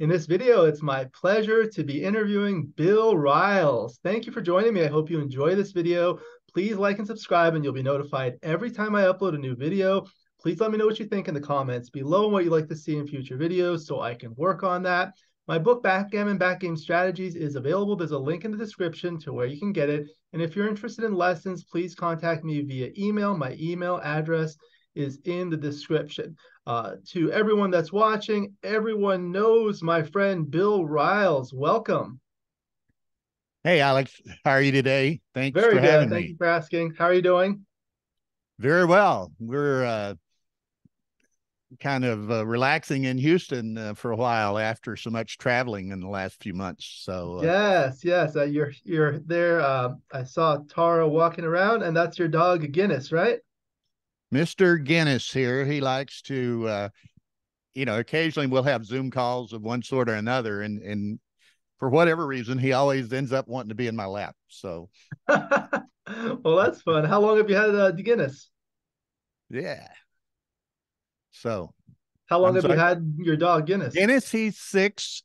In this video, it's my pleasure to be interviewing Bill Riles. Thank you for joining me. I hope you enjoy this video. Please like and subscribe and you'll be notified every time I upload a new video. Please let me know what you think in the comments below and what you'd like to see in future videos so I can work on that. My book, Backgammon Backgame Strategies, is available. There's a link in the description to where you can get it. And if you're interested in lessons, please contact me via email. My email address is in the description. Uh, to everyone that's watching, everyone knows my friend Bill Riles. Welcome. Hey, Alex. How are you today? Thanks Very for good. having Thank me. you for asking. How are you doing? Very well. We're uh, kind of uh, relaxing in Houston uh, for a while after so much traveling in the last few months. So, uh, Yes, yes. Uh, you're you're there. Uh, I saw Tara walking around, and that's your dog Guinness, right? Mr. Guinness here, he likes to, uh, you know, occasionally we'll have Zoom calls of one sort or another, and and for whatever reason, he always ends up wanting to be in my lap. So, well, that's fun. How long have you had uh, Guinness? yeah. So How long I'm have sorry? you had your dog Guinness? Guinness, he's six,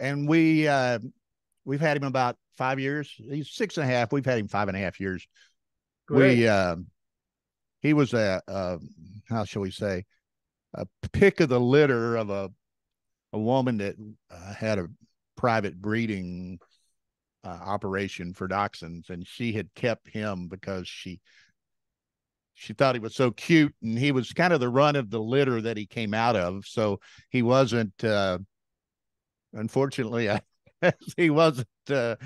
and we uh we've had him about five years. He's six and a half. We've had him five and a half years. Great. We uh, he was a, how shall we say a pick of the litter of a a woman that uh, had a private breeding uh, operation for dachshunds, and she had kept him because she she thought he was so cute, and he was kind of the run of the litter that he came out of. So he wasn't, uh, unfortunately, he wasn't uh,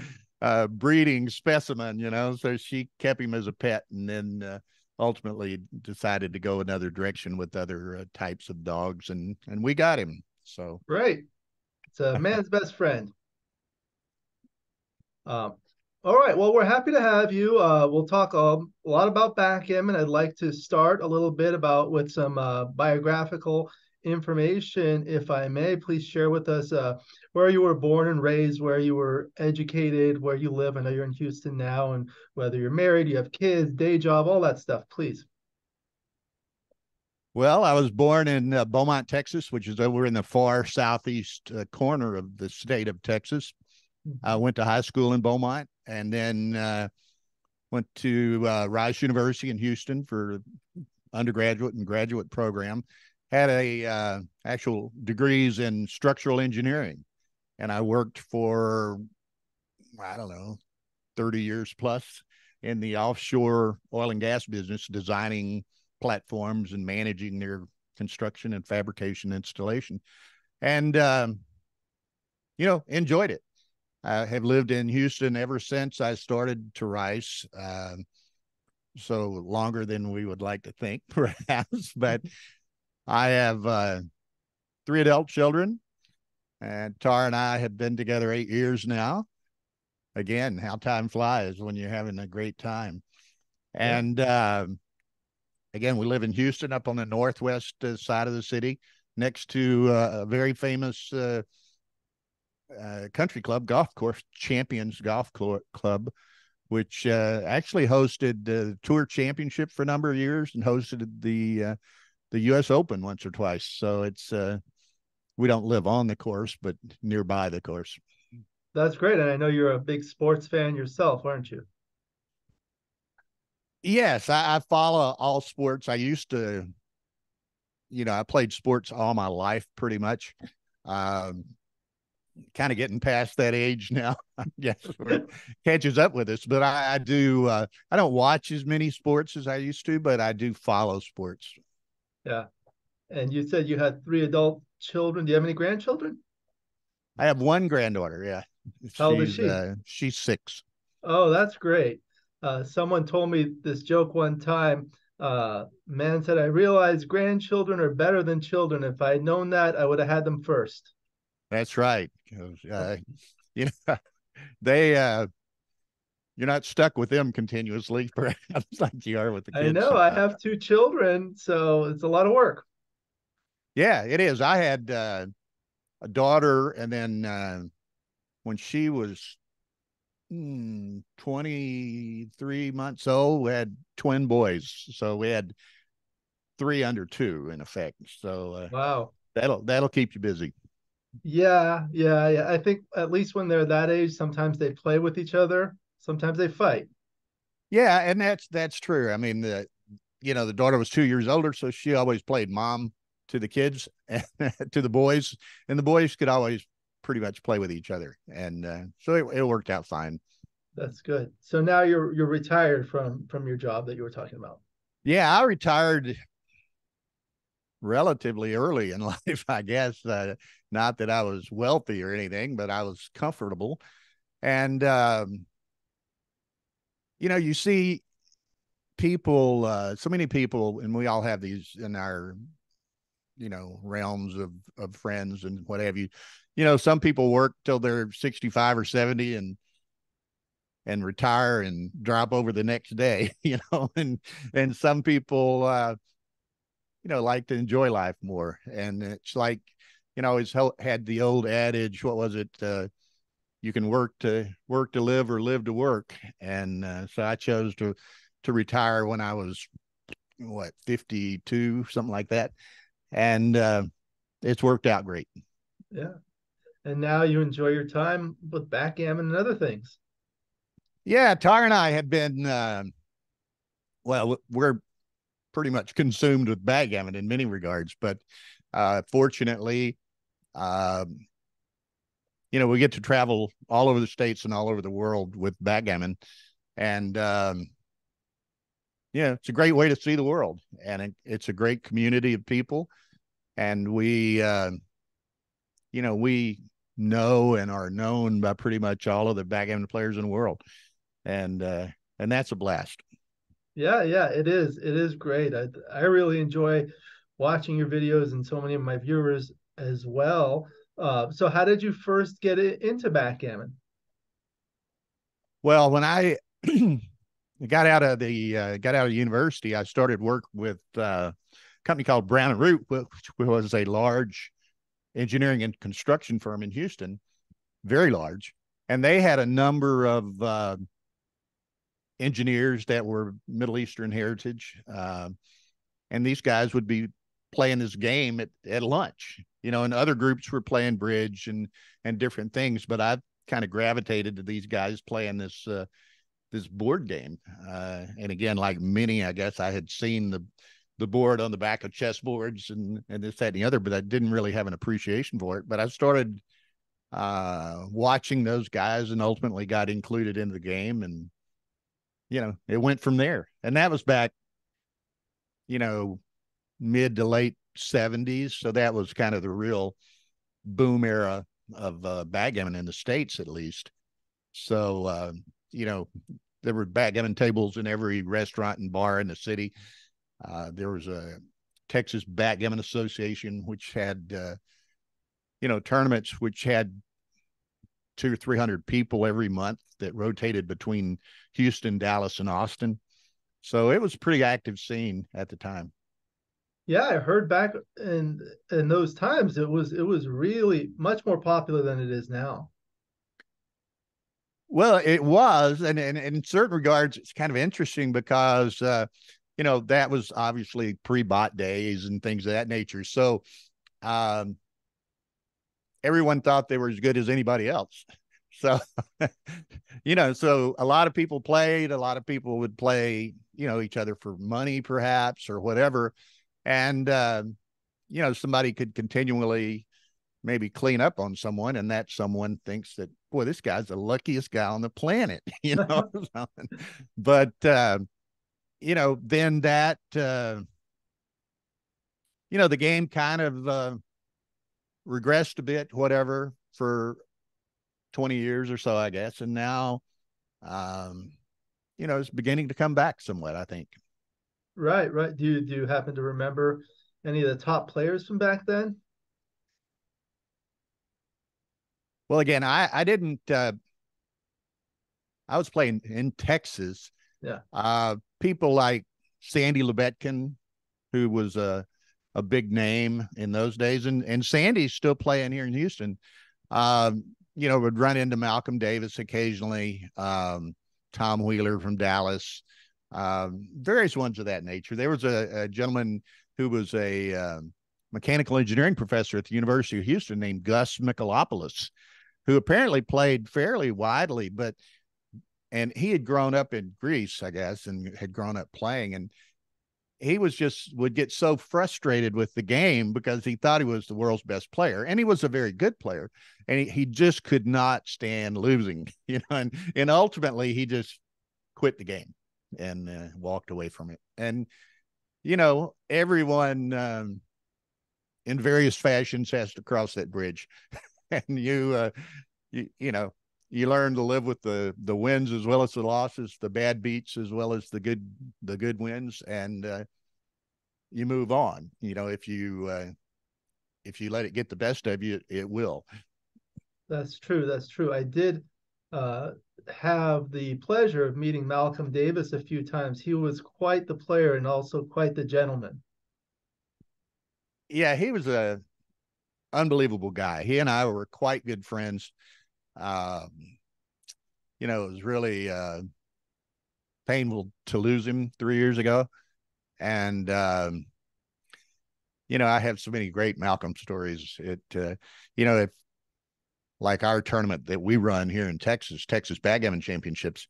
a breeding specimen, you know. So she kept him as a pet, and then uh, ultimately decided to go another direction with other uh, types of dogs, and and we got him. So right, It's a man's best friend. Um, all right. Well, we're happy to have you. Uh, we'll talk um, a lot about backgammon. I'd like to start a little bit about with some uh, biographical information, if I may. Please share with us uh, where you were born and raised, where you were educated, where you live. I know you're in Houston now, and whether you're married, you have kids, day job, all that stuff. Please. Well, I was born in uh, Beaumont, Texas, which is over in the far southeast uh, corner of the state of Texas. I went to high school in Beaumont and then uh, went to uh, Rice University in Houston for undergraduate and graduate program. Had a uh, actual degrees in structural engineering, and I worked for I don't know thirty years plus in the offshore oil and gas business, designing platforms and managing their construction and fabrication installation, and um, you know enjoyed it. I have lived in Houston ever since I started to Rice. Um, so longer than we would like to think, perhaps. But I have uh, three adult children, and Tara and I have been together eight years now. Again, how time flies when you're having a great time. Yeah. And um, again, we live in Houston, up on the northwest uh, side of the city, next to uh, a very famous uh, uh, country club golf course, Champions Golf Cl- Club, which uh, actually hosted the Tour Championship for a number of years and hosted the uh, the U.S. Open once or twice. So it's uh, we don't live on the course, but nearby the course. That's great. And I know you're a big sports fan yourself, aren't you? Yes, I, I follow all sports. I used to, you know, I played sports all my life pretty much. Um, kind of getting past that age now. I guess catches up with us. But I, I do. Uh, I don't watch as many sports as I used to, but I do follow sports. Yeah. And you said you had three adult children. Do you have any grandchildren? I have one granddaughter. Yeah, How old is she's she? uh, she's six. Oh, that's great. Uh, someone told me this joke one time. Uh, man said, I realized grandchildren are better than children. If I had known that, I would have had them first. That's right. Uh, you know, they. Uh, you're not stuck with them continuously, perhaps like you are with the kids. I know I have two children, so it's a lot of work. Yeah, it is. I had uh, a daughter, and then uh, when she was mm, 23 months old, we had twin boys. So we had three under two in effect. So uh, Wow. that'll that'll keep you busy. Yeah, yeah, yeah. I think at least when they're that age, sometimes they play with each other, sometimes they fight. Yeah, and that's that's true. I mean, the you know the daughter was two years older, so she always played mom to the kids, and to the boys, and the boys could always pretty much play with each other, and uh, so it, it worked out fine. That's good. So now you're you're retired from from your job that you were talking about. Yeah, I retired relatively early in life, I guess. Uh, not that I was wealthy or anything, but I was comfortable. And, um, you know, you see people, uh, so many people, and we all have these in our, you know, realms of, of friends and what have you. You know, some people work till they're 65 or 70 and, and retire and drop over the next day, you know, and, and some people, uh, you know, like to enjoy life more. And it's like, you know, it's had the old adage, what was it? Uh, you can work to work to live or live to work. And uh, so I chose to, to retire when I was what, 52, something like that. And uh, it's worked out great. Yeah. And now you enjoy your time with backgammon and other things. Yeah, Tar and I have been, uh, well, we're pretty much consumed with backgammon in many regards. But uh, fortunately, um, you know, we get to travel all over the states and all over the world with backgammon, and um, yeah, it's a great way to see the world, and it, it's a great community of people, and we, uh, you know, we know and are known by pretty much all of the backgammon players in the world, and uh, and that's a blast. Yeah, yeah, it is. It is great. I I really enjoy watching your videos and so many of my viewers as well. Uh, so how did you first get into backgammon? Well, when I got out of the uh, got out of university, I started work with uh, a company called Brown and Root, which was a large engineering and construction firm in Houston, very large, and they had a number of uh, engineers that were Middle Eastern heritage. Uh, and these guys would be playing this game at, at lunch, you know, and other groups were playing bridge and, and different things. But I've kind of gravitated to these guys playing this, uh, this board game. Uh, and again, like many, I guess I had seen the, the board on the back of chessboards and, and this, that, and the other, but I didn't really have an appreciation for it. But I started uh, watching those guys and ultimately got included into the game and you know, it went from there. And that was back, you know, mid to late 70s. So that was kind of the real boom era of uh, backgammon in the States, at least. So, uh, you know, there were backgammon tables in every restaurant and bar in the city. Uh, there was a Texas Backgammon Association, which had, uh, you know, tournaments which had two or three hundred people every month that rotated between Houston, Dallas, and Austin. So it was a pretty active scene at the time. Yeah, I heard back in in those times it was it was really much more popular than it is now. Well, it was, and, and, and in certain regards, it's kind of interesting because uh, you know that was obviously pre-bot days and things of that nature. So um, everyone thought they were as good as anybody else. So, you know, so a lot of people played, a lot of people would play, you know, each other for money, perhaps, or whatever. And, uh, you know, somebody could continually maybe clean up on someone, and that someone thinks that, boy, this guy's the luckiest guy on the planet, you know. but, uh, you know, then that, uh, you know, the game kind of, uh, regressed a bit, whatever, for 20 years or so, I guess. And now, um, you know, it's beginning to come back somewhat, I think. Right, right. Do you, do you happen to remember any of the top players from back then? Well, again, I, I didn't, uh, I was playing in Texas. Yeah. Uh, people like Sandy Lebetkin, who was a, a big name in those days. And and Sandy's still playing here in Houston. Um, you know, would run into Malcolm Davis occasionally, um, Tom Wheeler from Dallas, um, various ones of that nature. There was a, a gentleman who was a um, mechanical engineering professor at the University of Houston named Gus Michalopoulos, who apparently played fairly widely, but and he had grown up in Greece, I guess, and had grown up playing. And he was just would get so frustrated with the game because he thought he was the world's best player and he was a very good player and he, he just could not stand losing you know and and ultimately he just quit the game and uh, walked away from it and you know everyone um, in various fashions has to cross that bridge and you uh, you, you know you learn to live with the the wins as well as the losses, the bad beats as well as the good the good wins, and uh, you move on. You know, if you uh, if you let it get the best of you, it will. That's true. That's true. I did uh, have the pleasure of meeting Malcolm Davis a few times. He was quite the player and also quite the gentleman. Yeah, he was a unbelievable guy. He and I were quite good friends um, you know, it was really uh, painful to lose him three years ago. And, um, you know, I have so many great Malcolm stories. It, uh, you know, if like our tournament that we run here in Texas, Texas Backgammon Championships,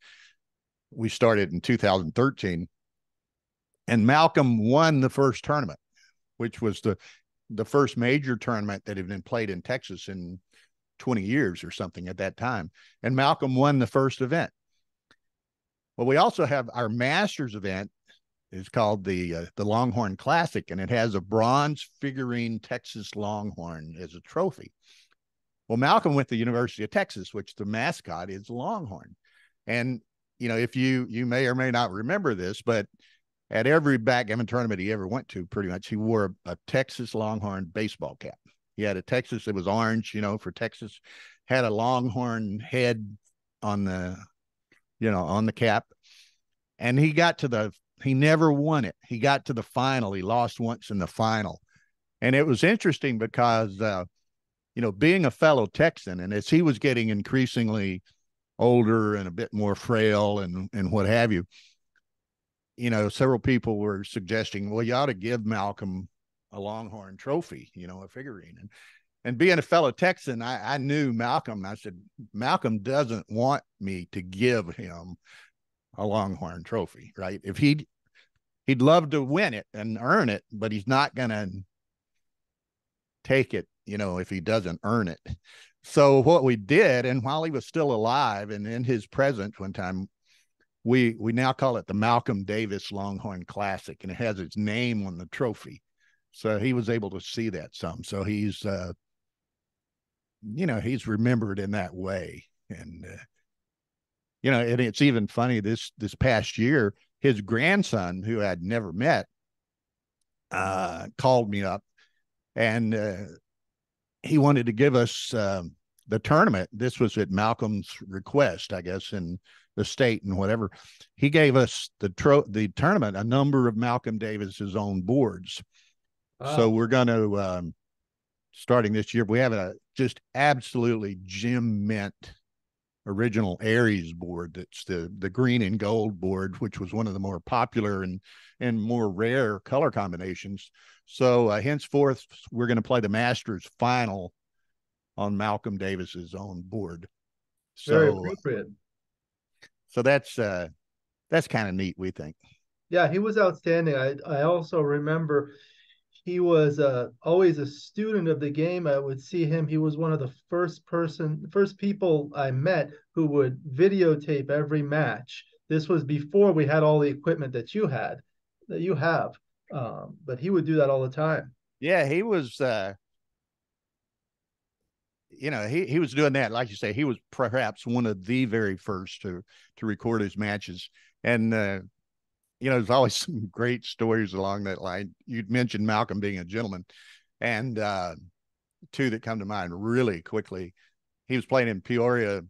we started in 2013, and Malcolm won the first tournament, which was the the first major tournament that had been played in Texas in 20 years or something at that time. And Malcolm won the first event. Well, we also have our Masters event is called the uh, the Longhorn Classic, and it has a bronze figurine Texas Longhorn as a trophy. Well, Malcolm went to the University of Texas, which the mascot is Longhorn, and you know if you you may or may not remember this, but at every backgammon tournament he ever went to, pretty much he wore a, a Texas Longhorn baseball cap. He had a Texas that was orange, you know, for Texas, had a longhorn head on the, you know, on the cap. And he got to the, he never won it. He got to the final. He lost once in the final. And it was interesting because, uh, you know, being a fellow Texan, and as he was getting increasingly older and a bit more frail and and what have you, you know, several people were suggesting, well, you ought to give Malcolm a Longhorn trophy, you know, a figurine. And and being a fellow Texan, I, I knew Malcolm. I said, Malcolm doesn't want me to give him a Longhorn trophy, right? If he'd he'd love to win it and earn it, but he's not gonna take it, you know, if he doesn't earn it. So what we did, and while he was still alive and in his presence one time, we we now call it the Malcolm Davis Longhorn Classic, and it has his name on the trophy. So he was able to see that some. So he's, uh, you know, he's remembered in that way. And, uh, you know, and it's even funny this this past year, his grandson, who I'd never met, uh, called me up, and uh, he wanted to give us uh, the tournament. This was at Malcolm's request, I guess, in the state and whatever. He gave us the tro- the tournament a number of Malcolm Davis's own boards so we're going to um, starting this year. We have a just absolutely gem mint original Aries board. That's the the green and gold board, which was one of the more popular and and more rare color combinations. So uh, henceforth, we're going to play the Masters final on Malcolm Davis's own board. So, Very appropriate. So that's uh, that's kind of neat, we think. Yeah, he was outstanding. I I also remember he was uh, always a student of the game. I would see him. He was one of the first person, first people I met who would videotape every match. This was before we had all the equipment that you had, that you have. Um, but he would do that all the time. Yeah, he was. Uh, you know, he he was doing that. Like you say, he was perhaps one of the very first to to record his matches. And uh, you know, there's always some great stories along that line. You'd mentioned Malcolm being a gentleman, and uh, two that come to mind really quickly. He was playing in Peoria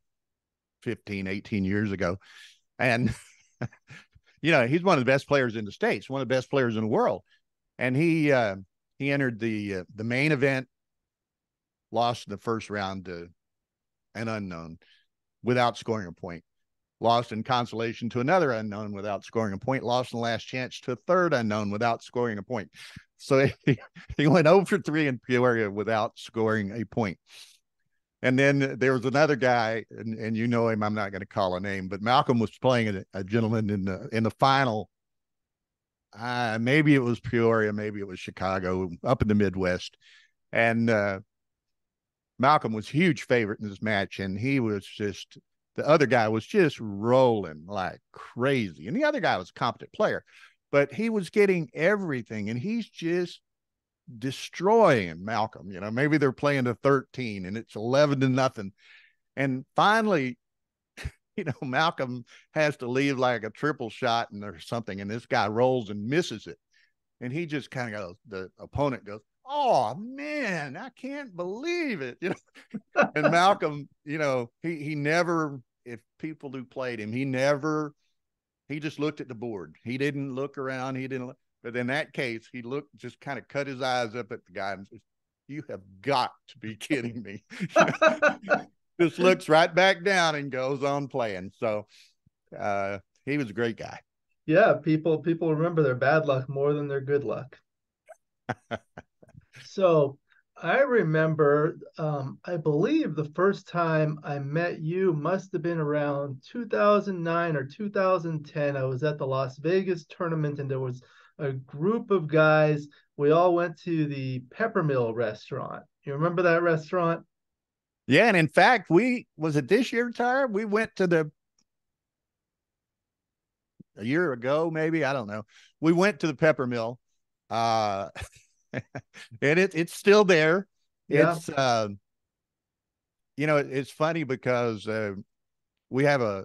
15, 18 years ago. And, you know, he's one of the best players in the States, one of the best players in the world. And he, uh, he entered the, uh, the main event, lost in the first round to an unknown without scoring a point. lost in consolation to another unknown without scoring a point, lost in the last chance to a third unknown without scoring a point. So he, he went over three in Peoria without scoring a point. And then there was another guy, and, and you know him. I'm not going to call a name, but Malcolm was playing a, a gentleman in the in the final. Uh, maybe it was Peoria, maybe it was Chicago, up in the Midwest, and uh, Malcolm was huge favorite in this match, and he was just the other guy was just rolling like crazy, and the other guy was a competent player, but he was getting everything, and he's just destroying Malcolm. You know, maybe they're playing to 13 and it's 11 to nothing. And finally, you know, Malcolm has to leave like a triple shot and there's something, and this guy rolls and misses it. And he just kind of goes, the opponent goes, Oh man, I can't believe it. You know, and Malcolm, you know, he he never, if people who played him, he never he just looked at the board. He didn't look around. He didn't. But in that case, he looked, just kind of cut his eyes up at the guy and says, You have got to be kidding me. just looks right back down and goes on playing. So uh, he was a great guy. Yeah, people people remember their bad luck more than their good luck. so I remember, um, I believe the first time I met you must have been around 2009 or 2010. I was at the Las Vegas tournament and there was a group of guys. We all went to the Peppermill restaurant. You remember that restaurant? Yeah, and in fact, we was it this year, Tyre? We went to the a year ago, maybe I don't know. We went to the Peppermill, uh, and it it's still there. Yeah. It's uh, you know, it, it's funny because uh, we have a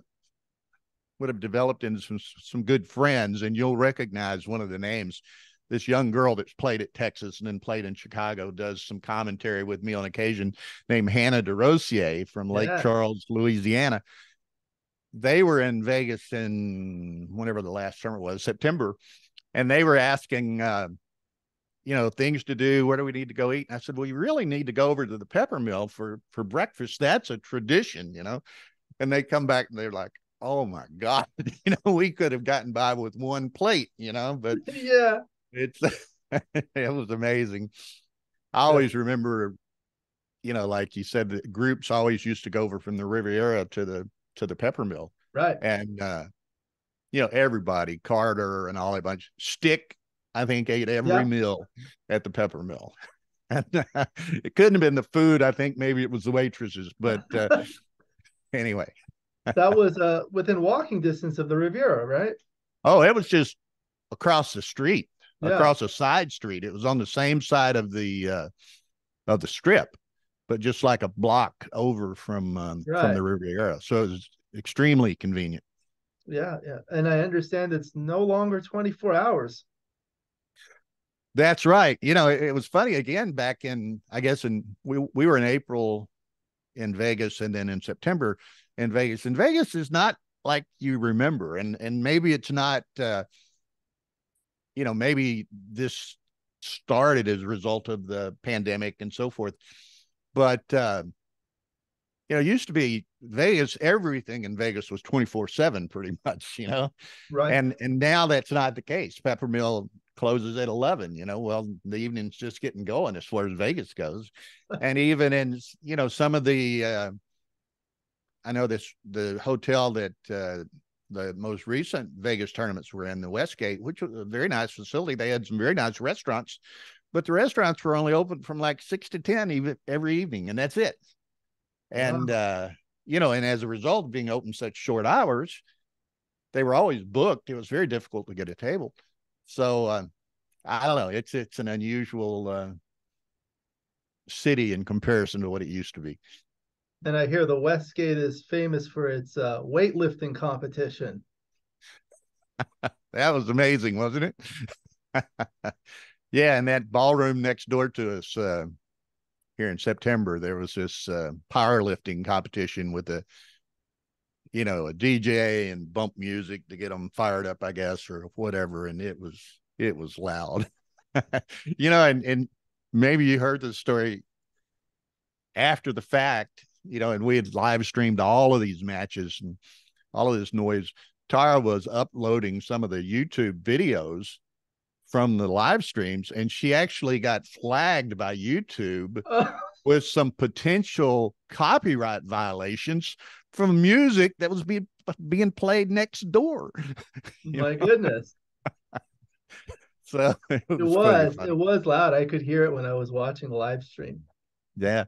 would have developed into some some good friends, and you'll recognize one of the names. This young girl that's played at Texas and then played in Chicago does some commentary with me on occasion, named Hannah DeRosier from Lake yeah. Charles, Louisiana. They were in Vegas in whenever the last summer was, September, and they were asking, uh, you know, things to do. Where do we need to go eat? And I said, well, you really need to go over to the Peppermill for for breakfast. That's a tradition, you know. And they come back and they're like, oh my god you know we could have gotten by with one plate you know but yeah it's it was amazing i always yeah. remember you know like you said the groups always used to go over from the riviera to the to the Peppermill. right and uh you know everybody carter and all that bunch stick i think ate every yeah. meal at the peppermill and uh, it couldn't have been the food i think maybe it was the waitresses but uh anyway that was uh within walking distance of the Riviera, right? Oh, it was just across the street, yeah. across a side street. It was on the same side of the uh of the strip, but just like a block over from um, right. from the Riviera. So it was extremely convenient. Yeah, yeah. And I understand it's no longer 24 hours. That's right. You know, it, it was funny again back in I guess in we we were in April in Vegas and then in September in Vegas. And Vegas is not like you remember, and and maybe it's not. Uh, you know, maybe this started as a result of the pandemic and so forth, but uh, you know, it used to be Vegas. Everything in Vegas was twenty four seven, pretty much. You know, right? And and now that's not the case. Peppermill closes at 11 you know well the evening's just getting going as far as vegas goes and even in you know some of the uh, I know this the hotel that uh, the most recent Vegas tournaments were in, the Westgate, which was a very nice facility. They had some very nice restaurants, but the restaurants were only open from like six to ten even every evening, and that's it. And wow. uh, you know, and as a result of being open such short hours, they were always booked. It was very difficult to get a table. So uh, I don't know. It's it's an unusual uh, city in comparison to what it used to be. And I hear the Westgate is famous for its uh, weightlifting competition. that was amazing, wasn't it? yeah, and that ballroom next door to us uh, here in September, there was this uh, powerlifting competition with a, you know, a DJ and bump music to get them fired up, I guess, or whatever. And it was it was loud, you know. And and maybe you heard the story after the fact you know, and we had live streamed all of these matches and all of this noise. Tara was uploading some of the YouTube videos from the live streams, and she actually got flagged by YouTube oh. With some potential copyright violations from music that was being being played next door. My know? goodness. so it was, it was, it was loud. I could hear it when I was watching the live stream. Yeah.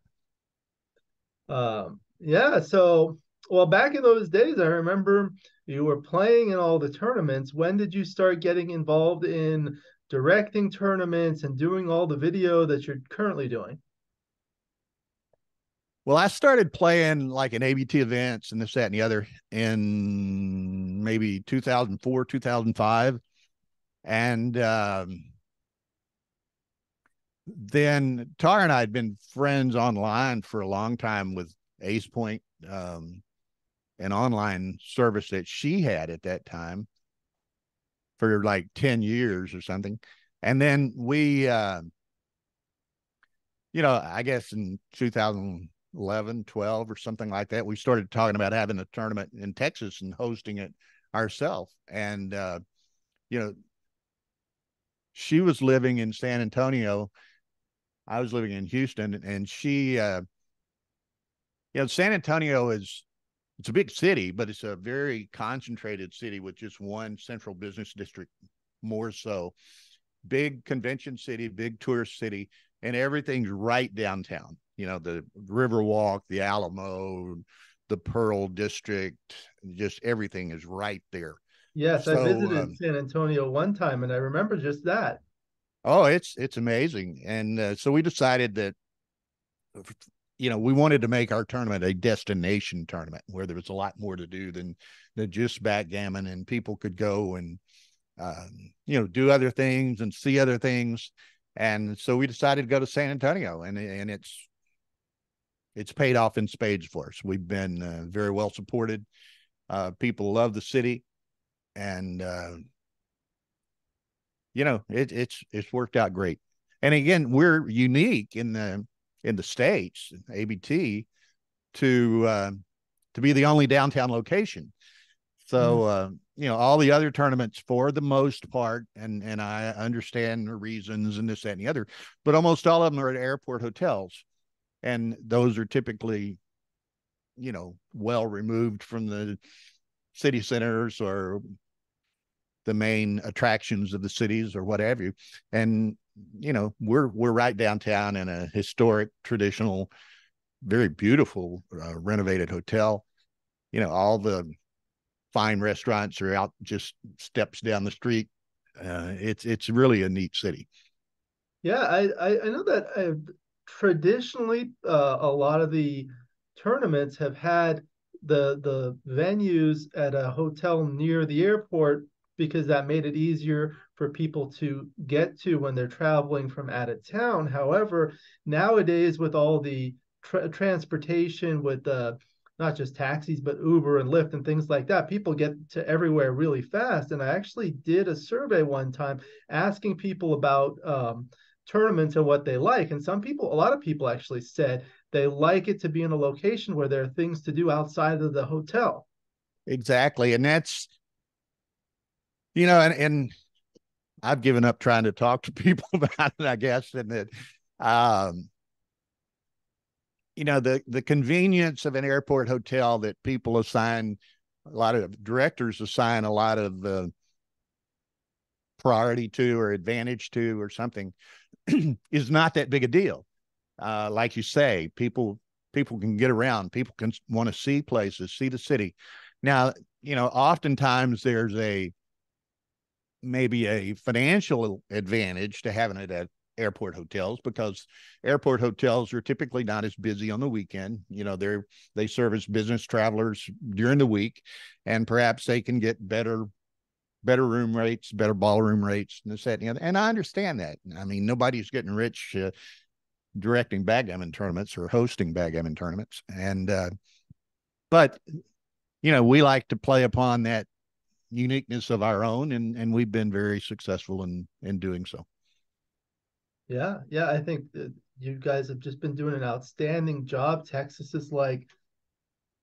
Um, yeah, so well back in those days, I remember you were playing in all the tournaments. When did you start getting involved in directing tournaments and doing all the video that you're currently doing? Well, I started playing like in ABT events and this, that, and the other in maybe 2004, 2005. And um, then Tar and I had been friends online for a long time with Ace Point, um, an online service that she had at that time for like 10 years or something. And then we, uh, you know, I guess in 2000, 11, 12 or something like that, we started talking about having a tournament in Texas and hosting it ourselves. And, uh, you know, she was living in San Antonio. I was living in Houston and she, uh, you know, San Antonio is, it's a big city, but it's a very concentrated city with just one central business district, more so. Big convention city, big tourist city, and everything's right downtown you know the Riverwalk, the Alamo, the Pearl District, just everything is right there. Yes, so, I visited um, San Antonio one time, and I remember just that. Oh, it's it's amazing, and uh, so we decided that you know we wanted to make our tournament a destination tournament where there was a lot more to do than than just backgammon, and people could go and um, you know do other things and see other things. And so we decided to go to San Antonio, and and it's it's paid off in spades for us. We've been uh, very well supported. Uh, people love the city, and uh, you know it, it's it's worked out great. And again, we're unique in the in the states, ABT, to uh, to be the only downtown location. So mm-hmm. uh, you know all the other tournaments, for the most part, and and I understand the reasons and this that and the other, but almost all of them are at airport hotels and those are typically you know well removed from the city centers or the main attractions of the cities or what have you. And you know we're we're right downtown in a historic traditional very beautiful uh, renovated hotel. You know all the fine restaurants are out just steps down the street. Uh, it's it's really a neat city. Yeah i i, I know that traditionally uh, a lot of the tournaments have had the the venues at a hotel near the airport because that made it easier for people to get to when they're traveling from out of town. However, nowadays with all the tra- transportation with uh, not just taxis but Uber and Lyft and things like that, people get to everywhere really fast. And I actually did a survey one time asking people about um, tournaments and what they like. And some people, a lot of people actually said they like it to be in a location where there are things to do outside of the hotel. Exactly. And that's, you know, and, and I've given up trying to talk to people about it, I guess. And that, um, you know, the, the convenience of an airport hotel that people assign, a lot of directors assign a lot of uh, priority to or advantage to or something is not that big a deal. Uh, like you say, people people can get around. People can want to see places, see the city. Now, you know, oftentimes there's a maybe a financial advantage to having it at airport hotels because airport hotels are typically not as busy on the weekend. You know, they're they service business travelers during the week, and perhaps they can get better better room rates, better ballroom rates, and this, that, and the other. And I understand that. I mean, nobody's getting rich uh, directing backgammon tournaments or hosting backgammon tournaments. And, uh, but, you know, we like to play upon that uniqueness of our own, and, and we've been very successful in, in doing so. Yeah. Yeah. I think you guys have just been doing an outstanding job. Texas is like,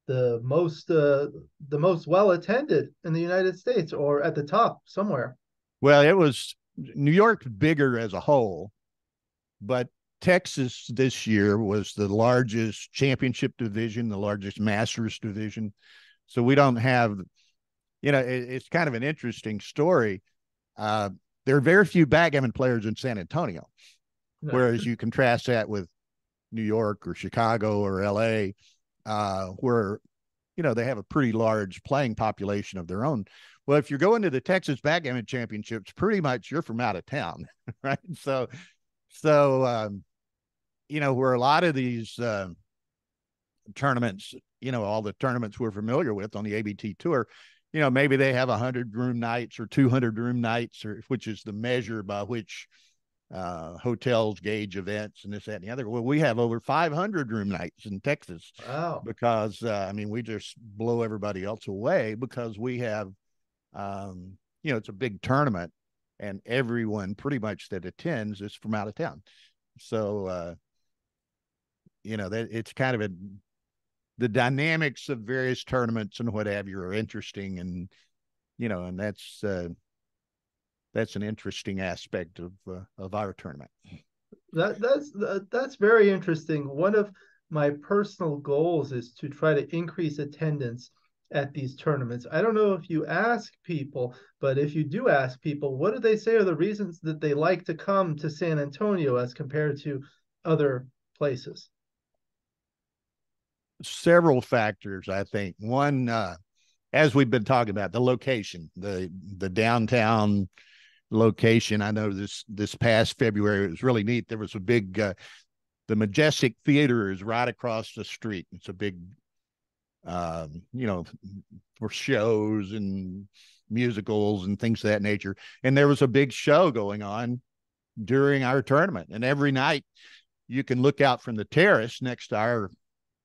the most uh, the most well attended in the United States or at the top somewhere. Well, it was New York bigger as a whole, but Texas this year was the largest championship division, the largest Masters division. So we don't have, you know, it, it's kind of an interesting story. Uh, there are very few backgammon players in San Antonio, no. whereas you contrast that with New York or Chicago or LA, uh, where you know they have a pretty large playing population of their own. Well, if you're going to the Texas Backgammon Championships, pretty much you're from out of town, right? So, so um, you know where a lot of these uh, tournaments, you know, all the tournaments we're familiar with on the ABT tour, you know, maybe they have a hundred room nights or two hundred room nights, or which is the measure by which uh, hotels gauge events and this, that, and the other. Well, we have over 500 room nights in Texas. Wow. Because, uh, I mean, we just blow everybody else away because we have, um, you know, it's a big tournament and everyone pretty much that attends is from out of town. So, uh, you know, that it's kind of a, the dynamics of various tournaments and what have you are interesting and, you know, and that's, uh, that's an interesting aspect of uh, of our tournament. That that's that's very interesting. One of my personal goals is to try to increase attendance at these tournaments. I don't know if you ask people, but if you do ask people, what do they say are the reasons that they like to come to San Antonio as compared to other places? Several factors, I think. One, uh, as we've been talking about, the location, the the downtown location. I know this this past February it was really neat. There was a big uh, the Majestic Theater is right across the street. It's a big um, you know, for shows and musicals and things of that nature. And there was a big show going on during our tournament. And every night you can look out from the terrace next to our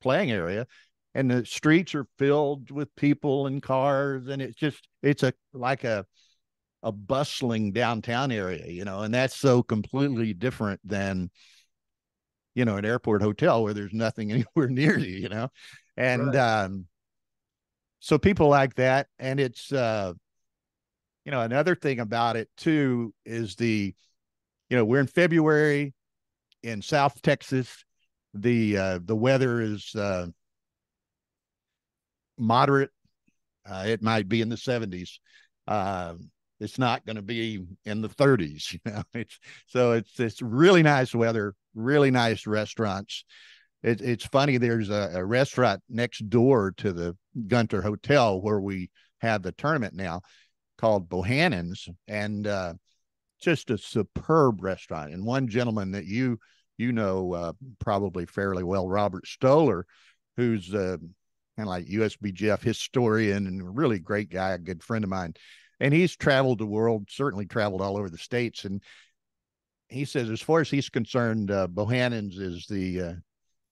playing area and the streets are filled with people and cars and it's just it's a like a a bustling downtown area, you know, and that's so completely different than, you know, an airport hotel where there's nothing anywhere near you, you know, and right. um, so people like that, and it's uh, you know, another thing about it too is the, you know, we're in February in South Texas, the uh, the weather is uh, moderate. Uh, it might be in the 70s. Um, it's not going to be in the 30s you know it's so it's it's really nice weather really nice restaurants. It, it's funny there's a, a, restaurant next door to the gunter hotel where we have the tournament now called bohannon's and uh, just a superb restaurant. And one gentleman that you you know uh, probably fairly well robert stoller who's uh, kind of like USBGF historian and really great guy a good friend of mine and he's traveled the world, certainly traveled all over the states. And he says, as far as he's concerned, uh, Bohannon's is the, uh,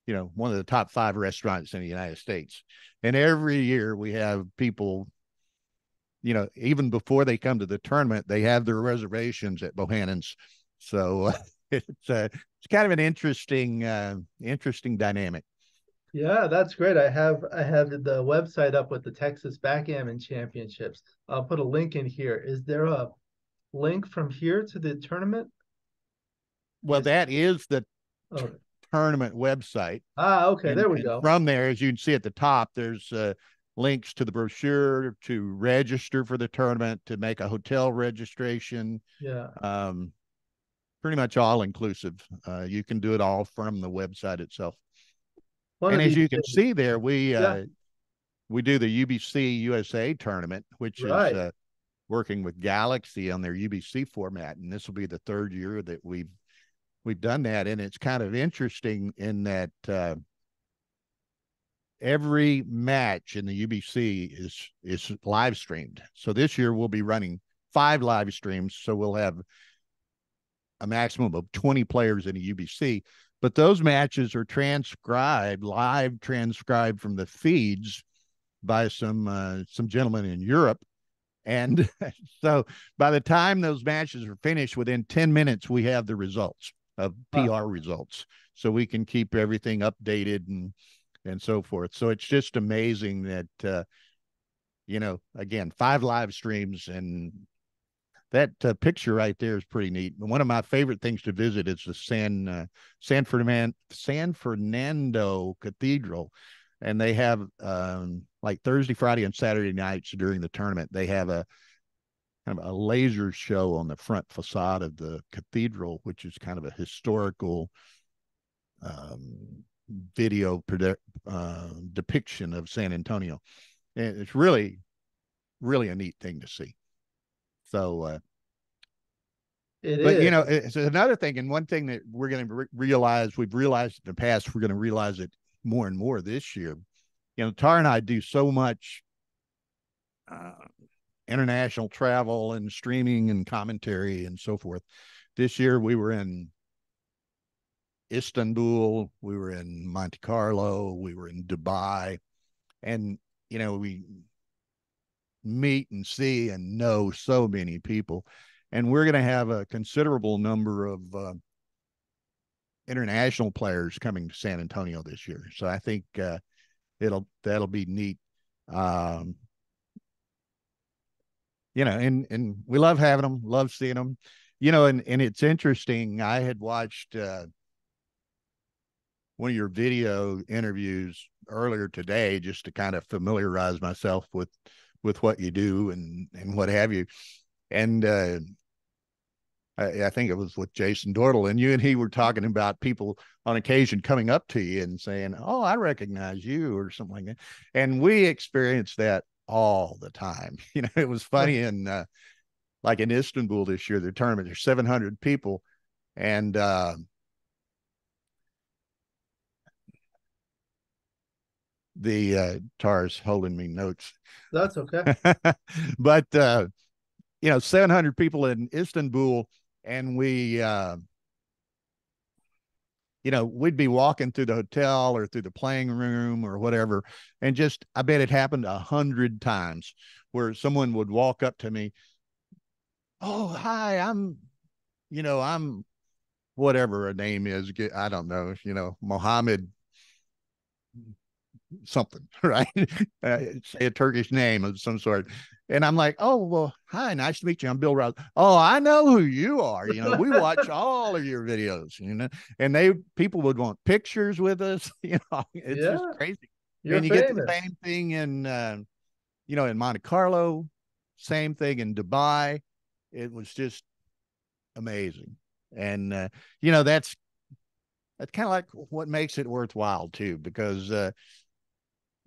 you know, one of the top five restaurants in the United States. And every year we have people, you know, even before they come to the tournament, they have their reservations at Bohannon's. So uh, it's uh, it's kind of an interesting, uh, interesting dynamic. Yeah, that's great. I have I have the website up with the Texas Backgammon Championships. I'll put a link in here. Is there a link from here to the tournament? Well, that is the oh. tournament website. Ah, okay. And, there we go. From there, as you can see at the top, there's uh, links to the brochure to register for the tournament, to make a hotel registration. Yeah. Um, pretty much all inclusive. Uh, you can do it all from the website itself. One and as you can see there, we yeah. uh, we do the UBC USA tournament, which right. is uh, working with Galaxy on their UBC format, and this will be the third year that we've we've done that, and it's kind of interesting in that uh, every match in the UBC is is live streamed. So this year we'll be running five live streams, so we'll have a maximum of 20 players in the UBC but those matches are transcribed live transcribed from the feeds by some uh, some gentlemen in Europe. And so by the time those matches are finished within 10 minutes we have the results of PR results. So we can keep everything updated and and so forth. So it's just amazing that uh, you know, again, five live streams and that uh, picture right there is pretty neat. One of my favorite things to visit is the San uh, San Fernando San Fernando Cathedral, and they have um, like Thursday, Friday, and Saturday nights during the tournament. They have a kind of a laser show on the front facade of the cathedral, which is kind of a historical um, video uh, depiction of San Antonio. And it's really, really a neat thing to see. So, uh, it but is. you know, it's another thing, and one thing that we're going to re- realize, we've realized in the past, we're going to realize it more and more this year. You know, Tara and I do so much uh, international travel and streaming and commentary and so forth. This year we were in Istanbul, we were in Monte Carlo, we were in Dubai, and you know, we meet and see and know so many people. And we're going to have a considerable number of uh, international players coming to San Antonio this year. So I think uh, it'll that'll be neat. Um, you know, and and we love having them, love seeing them. You know, and and it's interesting. I had watched uh, one of your video interviews earlier today just to kind of familiarize myself with with what you do and and what have you. And uh, I, I, think it was with Jason Dortel, and you and he were talking about people on occasion coming up to you and saying, "Oh, I recognize you," or something like that. And we experienced that all the time. You know, it was funny in uh, like in Istanbul this year, the tournament. There's 700 people, and uh, the uh, tars holding me notes. That's okay. but uh, you know, 700 people in Istanbul, and we, uh, you know, we'd be walking through the hotel or through the playing room or whatever, and just I bet it happened a hundred times where someone would walk up to me, "Oh, hi, I'm, you know, I'm." Whatever a name is, I don't know, you know, Mohammed something, right? Uh, say a Turkish name of some sort. And I'm like, oh, well, hi, nice to meet you. I'm Bill Riles. Oh, I know who you are. You know, we watch all of your videos, you know, and they people would want pictures with us. You know, it's yeah. just crazy. You're and you famous. get the same thing in, uh, you know, in Monte Carlo, same thing in Dubai. It was just amazing. And, uh, you know, that's, that's kind of like what makes it worthwhile too, because, uh,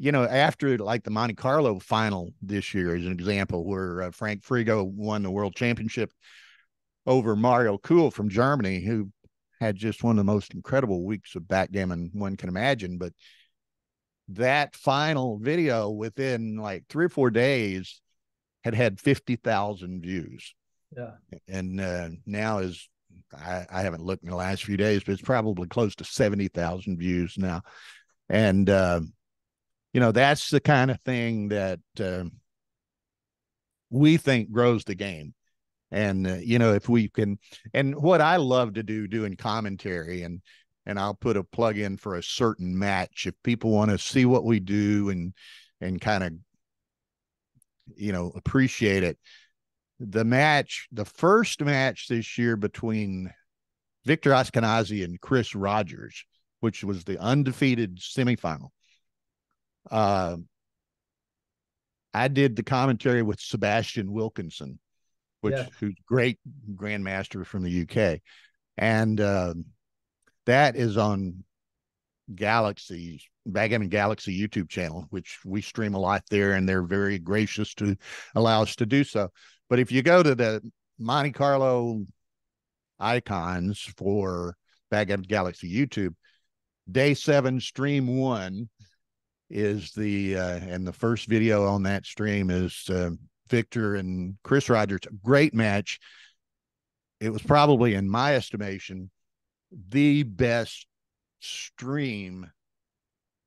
you know, after like the Monte Carlo final this year, as an example, where uh, Frank Frigo won the world championship over Mario Kuhl from Germany, who had just one of the most incredible weeks of backgammon one can imagine. But that final video within like three or four days had had 50,000 views. Yeah. And uh, now is, I, I haven't looked in the last few days, but it's probably close to 70,000 views now. And, uh, you know that's the kind of thing that uh, we think grows the game. And uh, you know if we can and what i love to do doing commentary and and i'll put a plug in for a certain match. If people want to see what we do and and kind of you know appreciate it the match the first match this year between victor ashkenazi and chris rogers which was the undefeated semifinal uh, I did the commentary with Sebastian Wilkinson, which yeah. who's great grandmaster from the UK, and uh, that is on Galaxy's Backgammon Galaxy YouTube channel, which we stream a lot there, and they're very gracious to allow us to do so. But if you go to the Monte Carlo icons for Backgammon Galaxy YouTube, day seven, stream one is the uh, and the first video on that stream is uh, Victor and Chris Rogers. Great match. It was probably, in my estimation, the best stream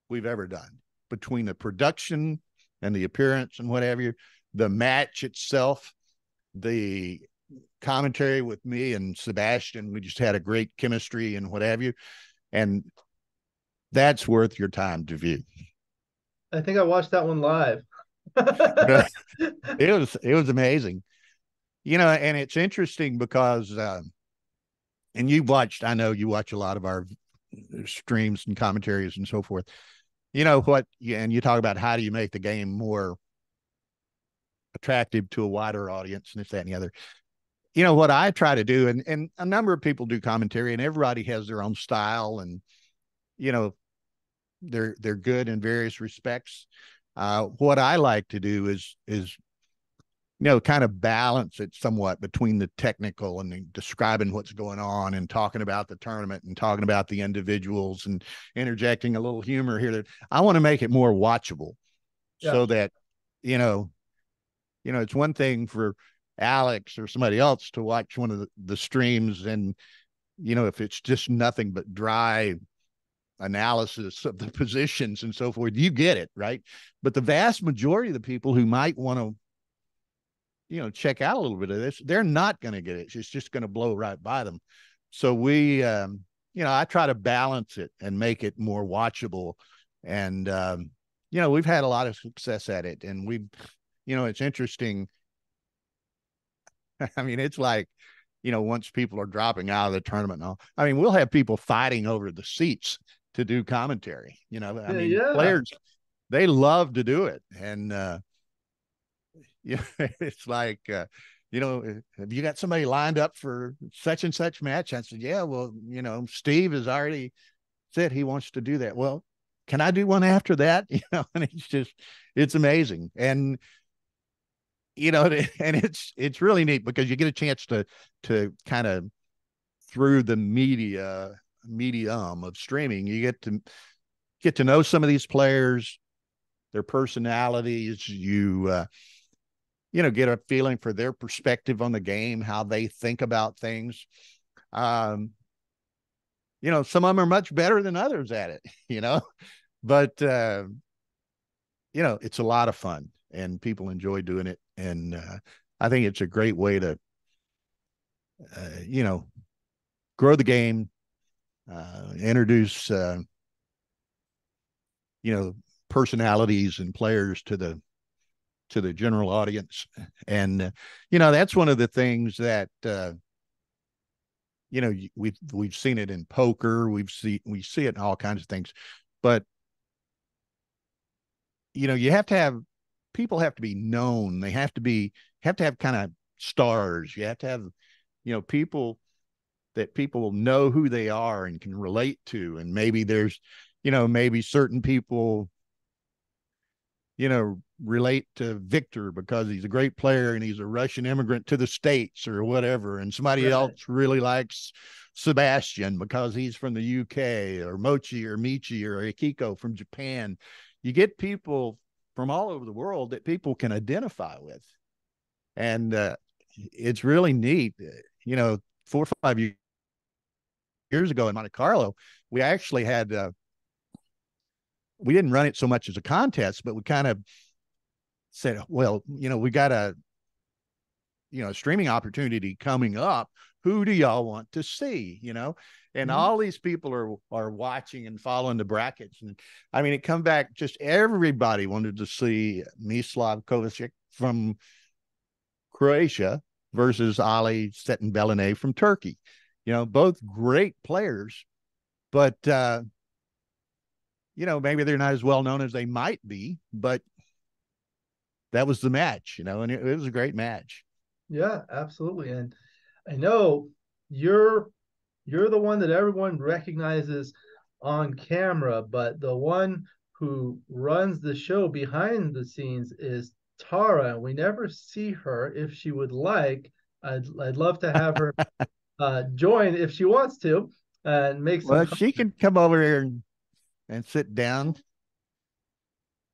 we've ever done between the production and the appearance and whatever. The match itself, the commentary with me and Sebastian, we just had a great chemistry and what have you. And that's worth your time to view. I think I watched that one live. it was it was amazing, you know, and it's interesting because, uh, and you watched. I know you watch a lot of our streams and commentaries and so forth. You know what? And you talk about how do you make the game more attractive to a wider audience and this, that, and the other. You know what I try to do, and and a number of people do commentary, and everybody has their own style, and you know they're they're good in various respects. Uh, what I like to do is is you know kind of balance it somewhat between the technical and describing what's going on and talking about the tournament and talking about the individuals and interjecting a little humor here. That i want to make it more watchable, yeah. so that you know, you know, it's one thing for Alex or somebody else to watch one of the, the streams and you know if it's just nothing but dry analysis of the positions and so forth, you get it, right? But the vast majority of the people who might want to, you know, check out a little bit of this, they're not going to get it. It's just going to blow right by them. So we, um, you know, I try to balance it and make it more watchable. And, um, you know, we've had a lot of success at it. And we, you know, it's interesting. I mean, it's like, you know, once people are dropping out of the tournament and all, I mean, we'll have people fighting over the seats to do commentary. You know, I mean, yeah. players they love to do it, and uh, yeah, it's like. Uh, you know, have you got somebody lined up for such and such match? I said, yeah, well, you know, Steve has already said he wants to do that. Well, can I do one after that? You know, and it's just, it's amazing. And, you know, and it's, it's really neat because you get a chance to, to kind of through the media medium of streaming, you get to get to know some of these players, their personalities. You uh, you know get a feeling for their perspective on the game, how they think about things. Um, you know, some of them are much better than others at it. You know, but uh, you know, it's a lot of fun, and people enjoy doing it, and uh, I think it's a great way to, uh, you know, grow the game, uh, introduce uh, you know personalities and players to the to the general audience. And uh, you know that's one of the things that uh, you know we've we've seen it in poker. We've seen we see it in all kinds of things. But you know you have to have people have to be known. They have to be have to have kind of stars. You have to have you know people that people will know who they are and can relate to and maybe there's you know maybe certain people you know relate to Victor because he's a great player and he's a Russian immigrant to the states or whatever and somebody right. else really likes Sebastian because he's from the UK or Mochy or Michi or Akiko from Japan you get people from all over the world that people can identify with and uh, it's really neat you know four or five years years ago in Monte Carlo, we actually had uh, we didn't run it so much as a contest, but we kind of said, well, you know, we got a you know streaming opportunity coming up. Who do y'all want to see? You know, and mm-hmm. all these people are are watching and following the brackets. And I mean, it come back just everybody wanted to see Mislav Kovacic from Croatia versus Ali Setenbeline from Turkey you know, both great players, but uh, you know, maybe they're not as well known as they might be, but that was the match, you know, and it, it was a great match. Yeah, absolutely. And I know you're you're the one that everyone recognizes on camera, but the one who runs the show behind the scenes is Tara. We never see her. If she would like, I'd I'd love to have her uh, join if she wants to and make some. Well, she can come over here and, and sit down.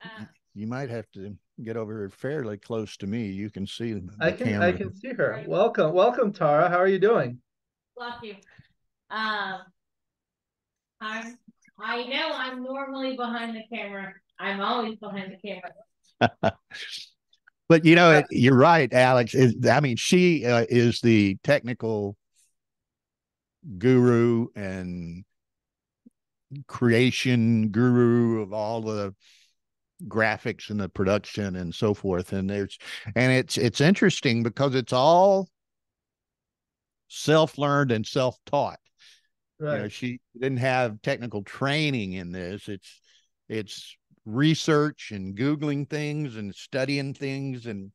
Uh, you might have to get over here fairly close to me. You can see the I can camera. I can see her. Welcome, welcome, Tara. How are you doing? Love you. Um, I'm. I know I'm normally behind the camera. I'm always behind the camera. but you know, you're right, Alex. Is I mean, she uh, is the technical guru and creation guru of all the graphics and the production and so forth. And there's and it's it's interesting because it's all self-learned and self-taught. Right you know, she didn't have technical training in this. It's it's research and googling things and studying things. And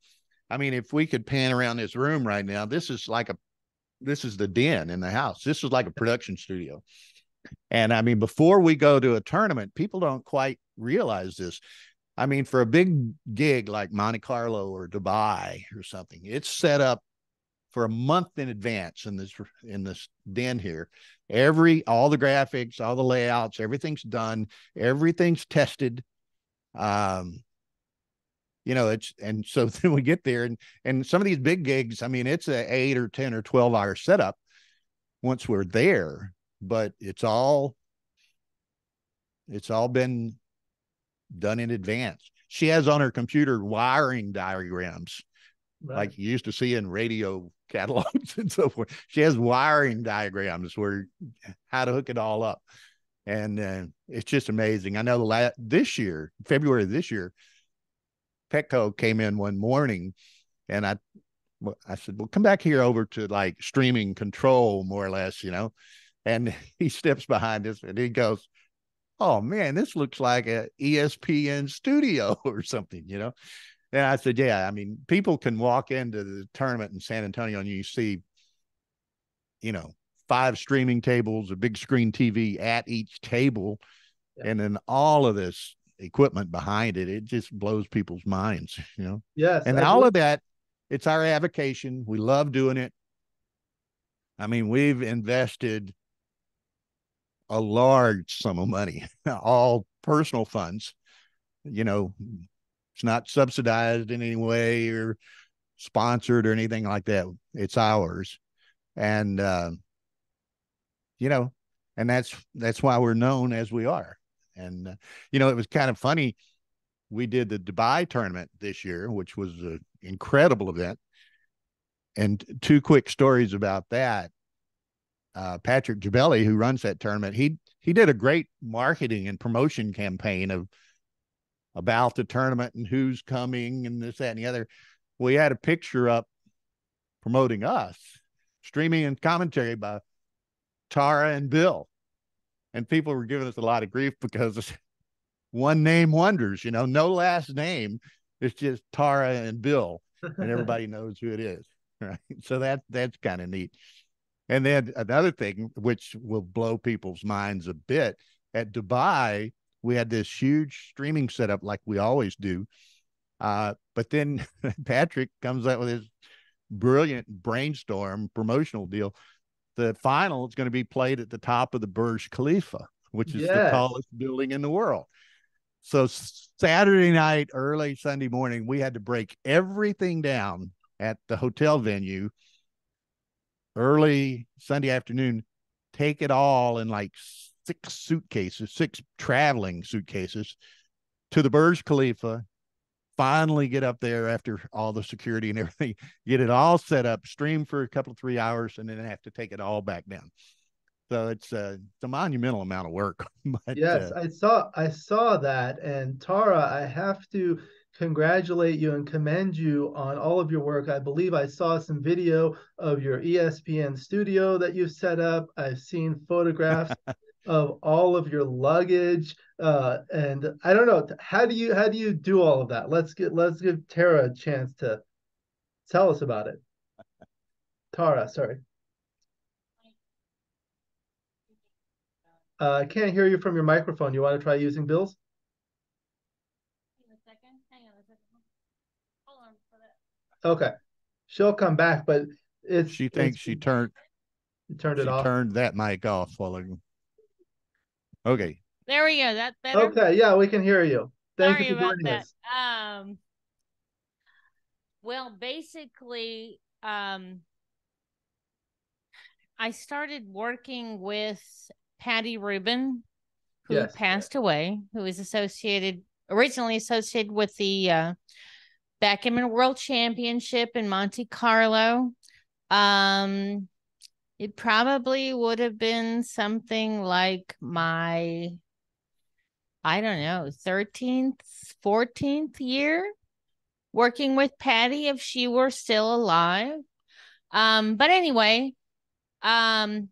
i mean if we could pan around this room right now this is like a this is the den in the house this is like a production studio and i mean before we go to a tournament people don't quite realize this I mean, for a big gig like Monte Carlo or Dubai or something, it's set up for a month in advance in this in this den here. Every all the graphics, all the layouts, everything's done, everything's tested. Um, you know, it's and so then we get there and and some of these big gigs, I mean, it's a eight or ten or twelve hour setup once we're there, but it's all it's all been done in advance. She has on her computer wiring diagrams, right. like you used to see in radio catalogs and so forth. She has wiring diagrams where how to hook it all up, and uh, it's just amazing. I know the last this year, February this year, Petco came in one morning, and I I said, "Well, come back here over to like streaming control, more or less, you know." And he steps behind us and he goes, oh man, this looks like a ESPN studio or something, you know? And I said, yeah, I mean, people can walk into the tournament in San Antonio and you see, you know, five streaming tables, a big screen TV at each table, yeah. and then all of this equipment behind it. It just blows people's minds, you know? Yes. And all of that, it's our avocation. We love doing it. I mean, we've invested a large sum of money, all personal funds. You know, it's not subsidized in any way or sponsored or anything like that. It's ours. And, uh, you know, and that's that's why we're known as we are. And uh, you know, it was kind of funny. We did the Dubai tournament this year, which was an incredible event. And two quick stories about that uh, Patrick Jabelli, who runs that tournament, he he did a great marketing and promotion campaign of about the tournament and who's coming and this, that, and the other. We had a picture up promoting us, streaming and commentary by Tara and Bill. And people were giving us a lot of grief because one name wonders, you know, no last name. It's just Tara and Bill, and everybody knows who it is. Right. So that that's kind of neat. And then another thing, which will blow people's minds a bit, at Dubai, we had this huge streaming setup like we always do. Uh, but then Patrick comes out with his brilliant brainstorm promotional deal. The final is going to be played at the top of the Burj Khalifa, which is yes. the tallest building in the world. So Saturday night, early Sunday morning, we had to break everything down at the hotel venue early Sunday afternoon, take it all in like six suitcases, six traveling suitcases to the Burj Khalifa. Finally, get up there after all the security and everything, get it all set up, stream for a couple of three hours, and then have to take it all back down. So it's a, it's a monumental amount of work. but, yes, uh, I saw I saw that, and Tara, I have to congratulate you and commend you on all of your work. I believe I saw some video of your ESPN studio that you've set up. I've seen photographs of all of your luggage. Uh, and I don't know, how do you how do you do all of that? Let's get let's give Tara a chance to tell us about it. Tara, sorry. Uh, I can't hear you from your microphone. You want to try using Bill's? Okay. She'll come back, but it's she thinks it's, she turned turned it off. Turned that mic off while Okay. There we go. That's better. Okay, yeah, we can hear you. Thank Sorry you for joining that. us. Um well basically um I started working with Patty Rubin, who yes. passed away, who is associated originally associated with the uh, Backgammon World Championship in Monte Carlo. Um, it probably would have been something like my, I don't know, 13th, 14th year working with Patty if she were still alive. Um, but anyway, um,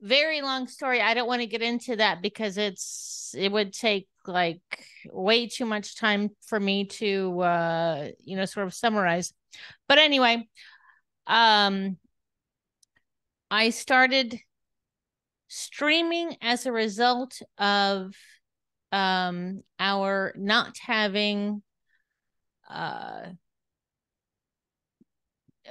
very long story. I don't want to get into that because it's it would take like way too much time for me to uh you know sort of summarize. But anyway, um I started streaming as a result of um our not having uh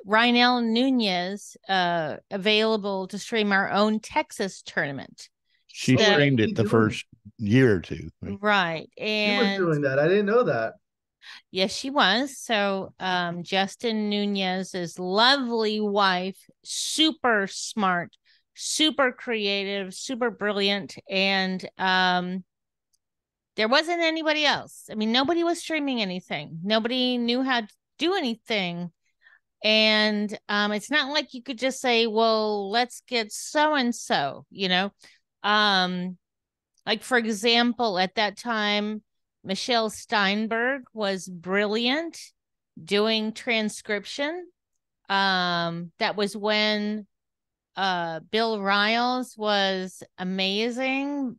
Rhinell Nunez uh, available to stream our own Texas tournament. She So- streamed it the first year or two. Right. You were And doing that. I didn't know that. Yes, she was. So um Justin Nunez's lovely wife, super smart, super creative, super brilliant. And um there wasn't anybody else. I mean, nobody was streaming anything. Nobody knew how to do anything. And um, it's not like you could just say, well, let's get so and so, you know. Um, like for example, at that time, Michelle Steinberg was brilliant doing transcription. Um, that was when uh Bill Riles was amazing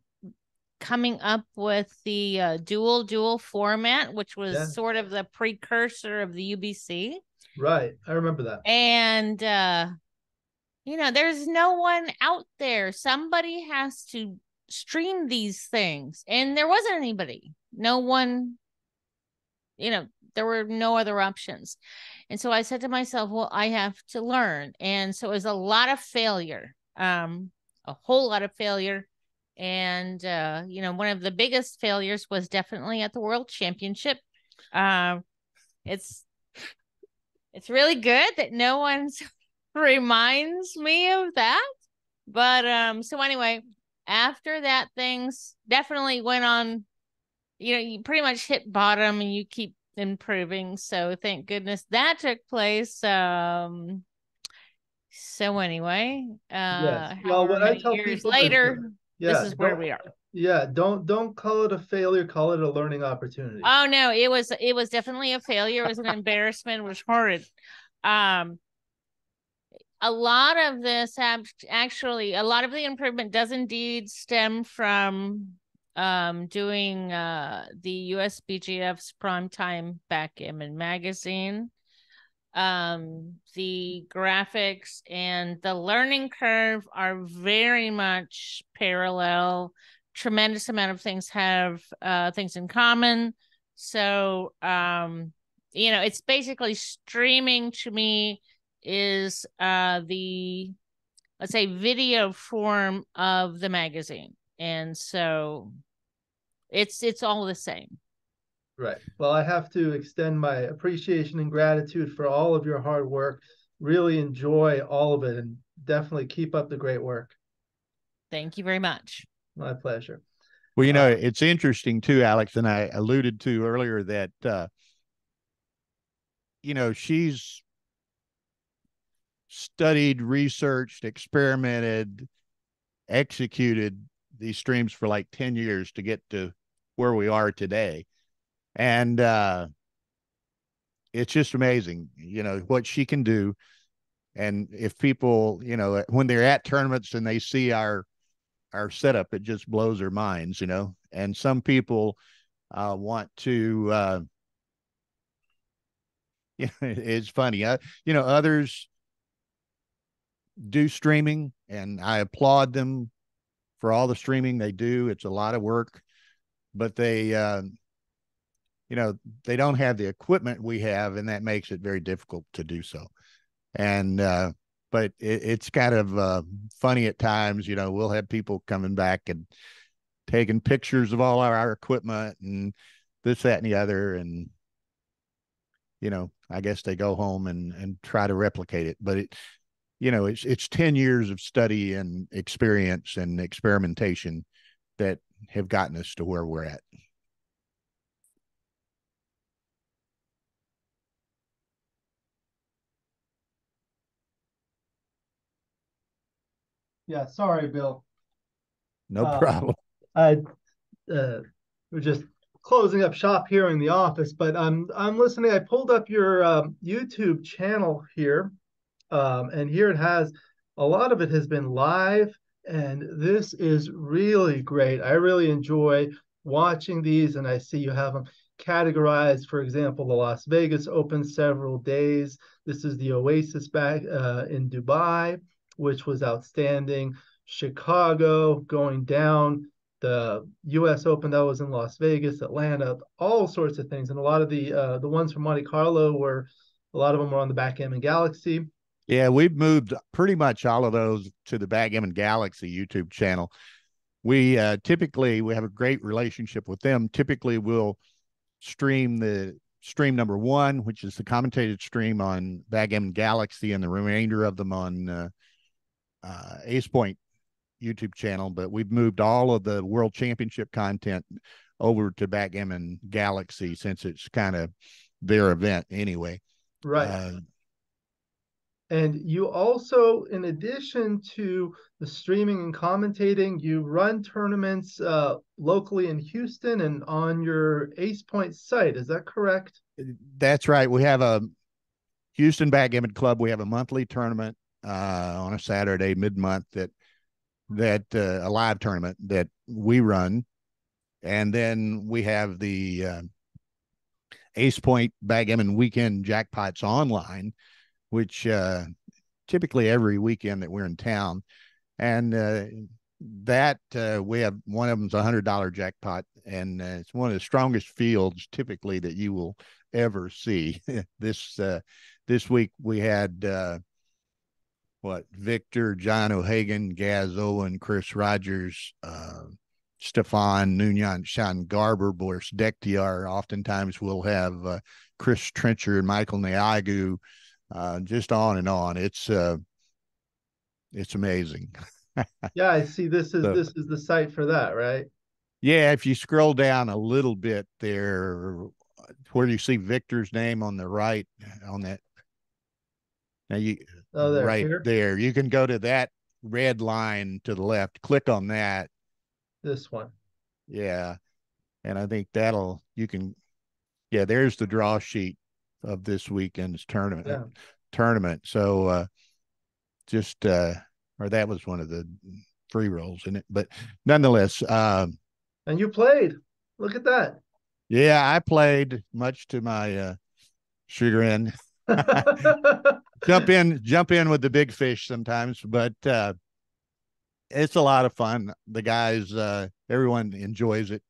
coming up with the uh, dual dual format, which was Yeah. sort of the precursor of the UBC. Right. I remember that. And uh you know, there's no one out there. Somebody has to stream these things. And there wasn't anybody. No one you know, there were no other options. And so I said to myself, well, I have to learn. And so it was a lot of failure. Um a whole lot of failure. And uh, you know, one of the biggest failures was definitely at the World Championship. Um it's it's really good that no one reminds me of that. But um, so anyway, after that, things definitely went on. You know, you pretty much hit bottom and you keep improving. So thank goodness that took place. Um, so anyway, uh, Well, what I tell years people is, later, Yeah. this is where we are. Yeah. Don't don't call it a failure. Call it a learning opportunity. Oh no, it was it was definitely a failure. It was an embarrassment. It was horrid. Um, a lot of this actually, a lot of the improvement does indeed stem from um doing uh the USBGF's primetime backgammon magazine. Um, the graphics and the learning curve are very much parallel tremendous amount of things have uh things in common so um you know it's basically streaming to me is uh the let's say video form of the magazine and so it's it's all the same Right. Well, I have to extend my appreciation and gratitude for all of your hard work. Really enjoy all of it and definitely keep up the great work. thank you very much My pleasure. Well, you know, Uh, it's interesting too, Alex, and I alluded to earlier that uh, you know, she's studied, researched, experimented, executed these streams for like 10 years to get to where we are today. And uh it's just amazing, you know, what she can do. And if people, you know, when they're at tournaments and they see our our setup, it just blows their minds, you know. And some people uh, want to, uh, know, it's funny. Uh, you know, others do streaming, and I applaud them for all the streaming they do. It's a lot of work, but they, uh, you know, they don't have the equipment we have, and that makes it very difficult to do so. And uh, but it, it's kind of uh, funny at times. You know, we'll have people coming back and taking pictures of all our, our equipment and this, that, and the other, and you know, I guess they go home and and try to replicate it. But it, you know, it's it's ten years of study and experience and experimentation that have gotten us to where we're at. Yeah, sorry, Bill. No Uh, problem. I uh, we're just closing up shop here in the office, but I'm I'm listening. I pulled up your um, YouTube channel here, um, and here it has a lot of it has been live, and this is really great. I really enjoy watching these, and I see you have them categorized. For example, the Las Vegas Open several days. This is the Oasis back uh, in Dubai, which was outstanding. Chicago going down the U.S. Open that was in Las Vegas, Atlanta, all sorts of things, and a lot of the uh, the ones from Monte Carlo were a lot of them were on the Backgammon Galaxy. Yeah, we've moved pretty much all of those to the Backgammon Galaxy YouTube channel. We uh, typically we have a great relationship with them. Typically, we'll stream the stream number one, which is the commentated stream on Backgammon Galaxy, and the remainder of them on uh, uh, Ace Point YouTube channel. But we've moved all of the World Championship content over to Backgammon Galaxy since it's kind of their event anyway. Right. And you also, in addition to the streaming and commentating, you run tournaments uh, locally in Houston and on your Ace Point site. Is that correct? That's right. We have a Houston Backgammon Club. We have a monthly tournament uh, on a Saturday mid month that that uh, a live tournament that we run, and then we have the uh, Ace Point Backgammon Weekend Jackpots online, which uh, typically every weekend that we're in town, and uh, that uh, we have one of them's a hundred dollar jackpot, and uh, it's one of the strongest fields typically that you will ever see. this uh, this week we had uh, what Victor, John O'Hagan, Gaz Owen, Chris Rogers, Stefan Nunyan, Sean Garber, Boris Dektiar. Oftentimes we'll have Chris Trencher and Michael Niagu, uh, just on and on. It's uh, it's amazing. Yeah, I see. This is So- this is the site for that, right? Yeah, if you scroll down a little bit there, where you see Victor's name on the right on that. Now you Oh, there, right here? there, you can go to that red line to the left. Click on that. This one. Yeah, and I think that'll you can. Yeah, there's the draw sheet of this weekend's tournament. Yeah. Tournament. So uh just uh or that was one of the free rolls in it, but nonetheless, um. And you played. Look at that. Yeah, I played much to my uh, chagrin. Jump in, jump in with the big fish sometimes, but uh, it's a lot of fun. The guys, uh, everyone enjoys it.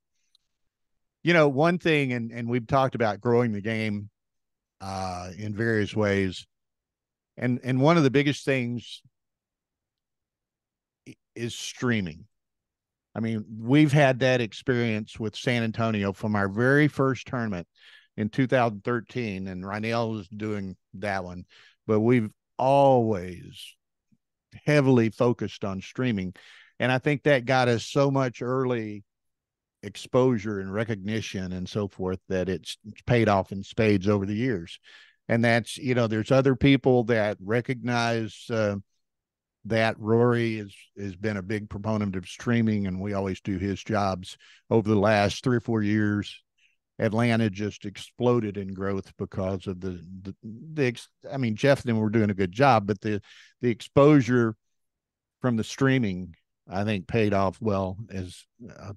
You know, one thing, and and we've talked about growing the game uh, in various ways, and and one of the biggest things is streaming. I mean, we've had that experience with San Antonio from our very first tournament in 2013, and Rynell was doing that one, but we've always heavily focused on streaming. And I think that got us so much early exposure and recognition and so forth that it's paid off in spades over the years. And that's, you know, there's other people that recognize uh, that Rory is has been a big proponent of streaming, and we always do his jobs over the last three or four years. Atlanta just exploded in growth because of the the, the I mean Jeff and were doing a good job, but the the exposure from the streaming I think paid off well as uh,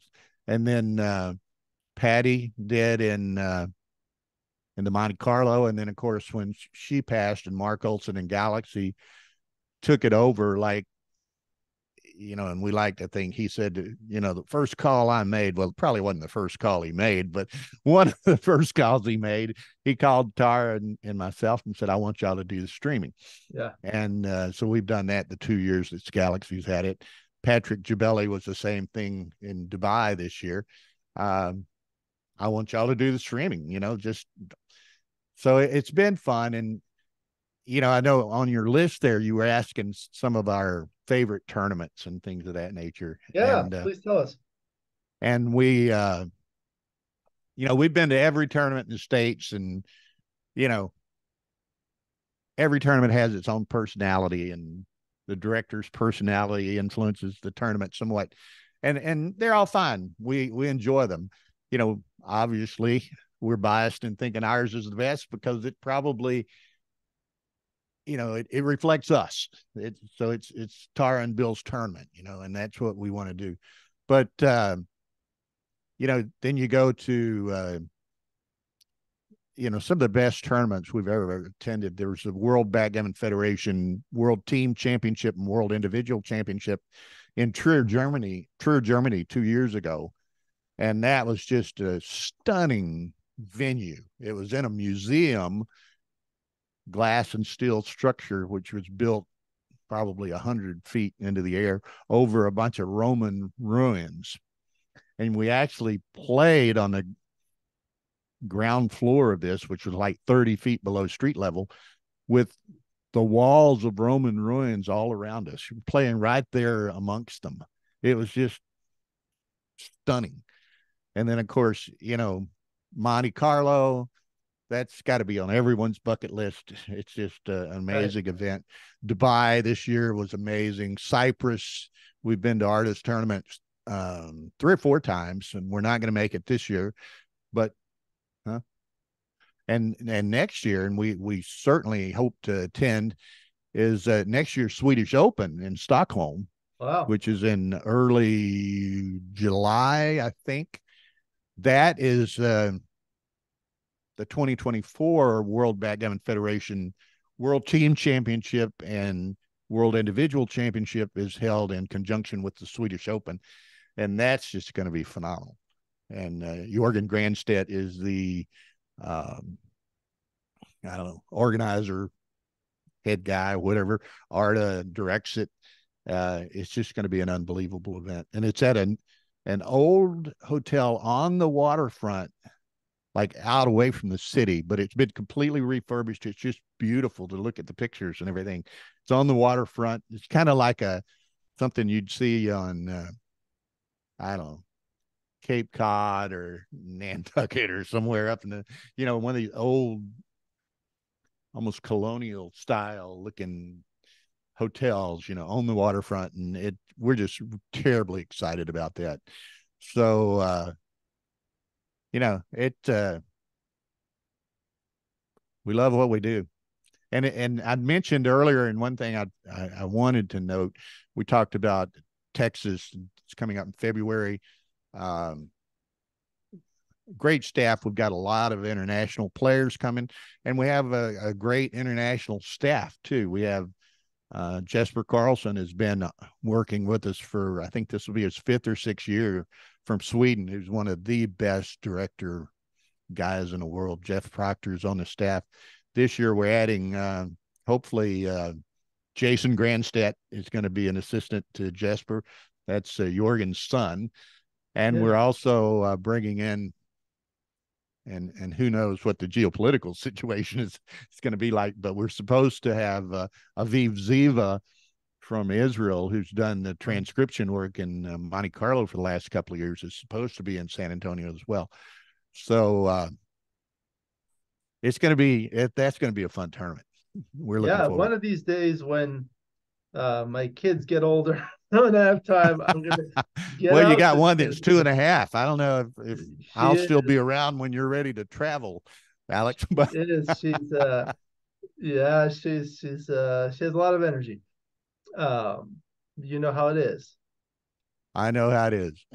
and then uh, Patty did in uh, in the Monte Carlo, and then of course when she passed and Marc Olsen and Galaxy took it over like you know and we like to think he said you know the first call i made well probably wasn't the first call he made but one of the first calls he made he called tara and, and myself and said i want y'all to do the streaming. Yeah. and uh, so we've done that the two years that galaxy's had it patrick jabelli was the same thing in dubai this year um, i want y'all to do the streaming you know just so it, it's been fun and you know, I know on your list there you were asking some of our favorite tournaments and things of that nature. Yeah, and, uh, please tell us. and we, uh, you know, we've been to every tournament in the states, and you know, every tournament has its own personality, and the director's personality influences the tournament somewhat, and and they're all fine. We we enjoy them. You know, obviously we're biased in thinking ours is the best because it probably you know it, it reflects us it, so it's it's tara and bill's tournament you know and that's what we want to do but uh, you know then you go to uh, you know some of the best tournaments we've ever attended there was the world backgammon federation world team championship and world individual championship in trier germany trier germany two years ago and that was just a stunning venue. It was in a museum, glass and steel structure, which was built probably a hundred feet into the air over a bunch of Roman ruins. And we actually played on the ground floor of this, which was like 30 feet below street level, with the walls of Roman ruins all around us, playing right there amongst them. It was just stunning. And then, of course, you know, Monte Carlo. That's got to be on everyone's bucket list. It's just an amazing right. event. Dubai this year was amazing. Cyprus, we've been to Arda's tournaments um, three or four times, and we're not going to make it this year, but? And and next year, and we we certainly hope to attend is uh, next year's Swedish Open in Stockholm, wow. which is in early July, I think that is uh, the 2024 World Backgammon Federation World Team Championship and World Individual Championship is held in conjunction with the Swedish Open, and that's just going to be phenomenal. And uh, Jorgen Granstedt is the um, I don't know organizer, head guy, whatever. Arda directs it. Uh, it's just going to be an unbelievable event, and it's at an an old hotel on the waterfront, like out away from the city, but it's been completely refurbished. It's just beautiful to look at the pictures and everything. It's on the waterfront. It's kind of like a something you'd see on uh, I don't know, Cape Cod or Nantucket or somewhere up in the, you know, one of these old, almost colonial style looking hotels, you know, on the waterfront, and it we're just terribly excited about that. So, uh, you know, it uh, we love what we do, and and I mentioned earlier, and one thing I, I I wanted to note, we talked about Texas. It's coming up in February. Um, great staff. We've got a lot of international players coming, and we have a, a great international staff too. We have uh, Jesper Carlson has been working with us for, I think this will be his fifth or sixth year from Sweden, who's one of the best director guys in the world. Jeff Proctor is on the staff. This year, we're adding, uh, hopefully, uh, Jason Granstedt is going to be an assistant to Jesper. That's uh, Jorgen's son. And yeah. we're also uh, bringing in and and who knows what the geopolitical situation is is going to be like. But we're supposed to have uh, Aviv Ziva from Israel, who's done the transcription work in uh, Monte Carlo for the last couple of years, is supposed to be in San Antonio as well. So uh, it's going to be it, that's going to be a fun tournament. We're looking yeah. Forward. One of these days when uh, my kids get older, don't have time. I'm gonna well, you got one that's two and a half. I don't know if, if I'll is. still be around when you're ready to travel, Alex. But it is. She's uh, yeah, she's she's uh, she has a lot of energy. Um, you know how it is. I know how it is.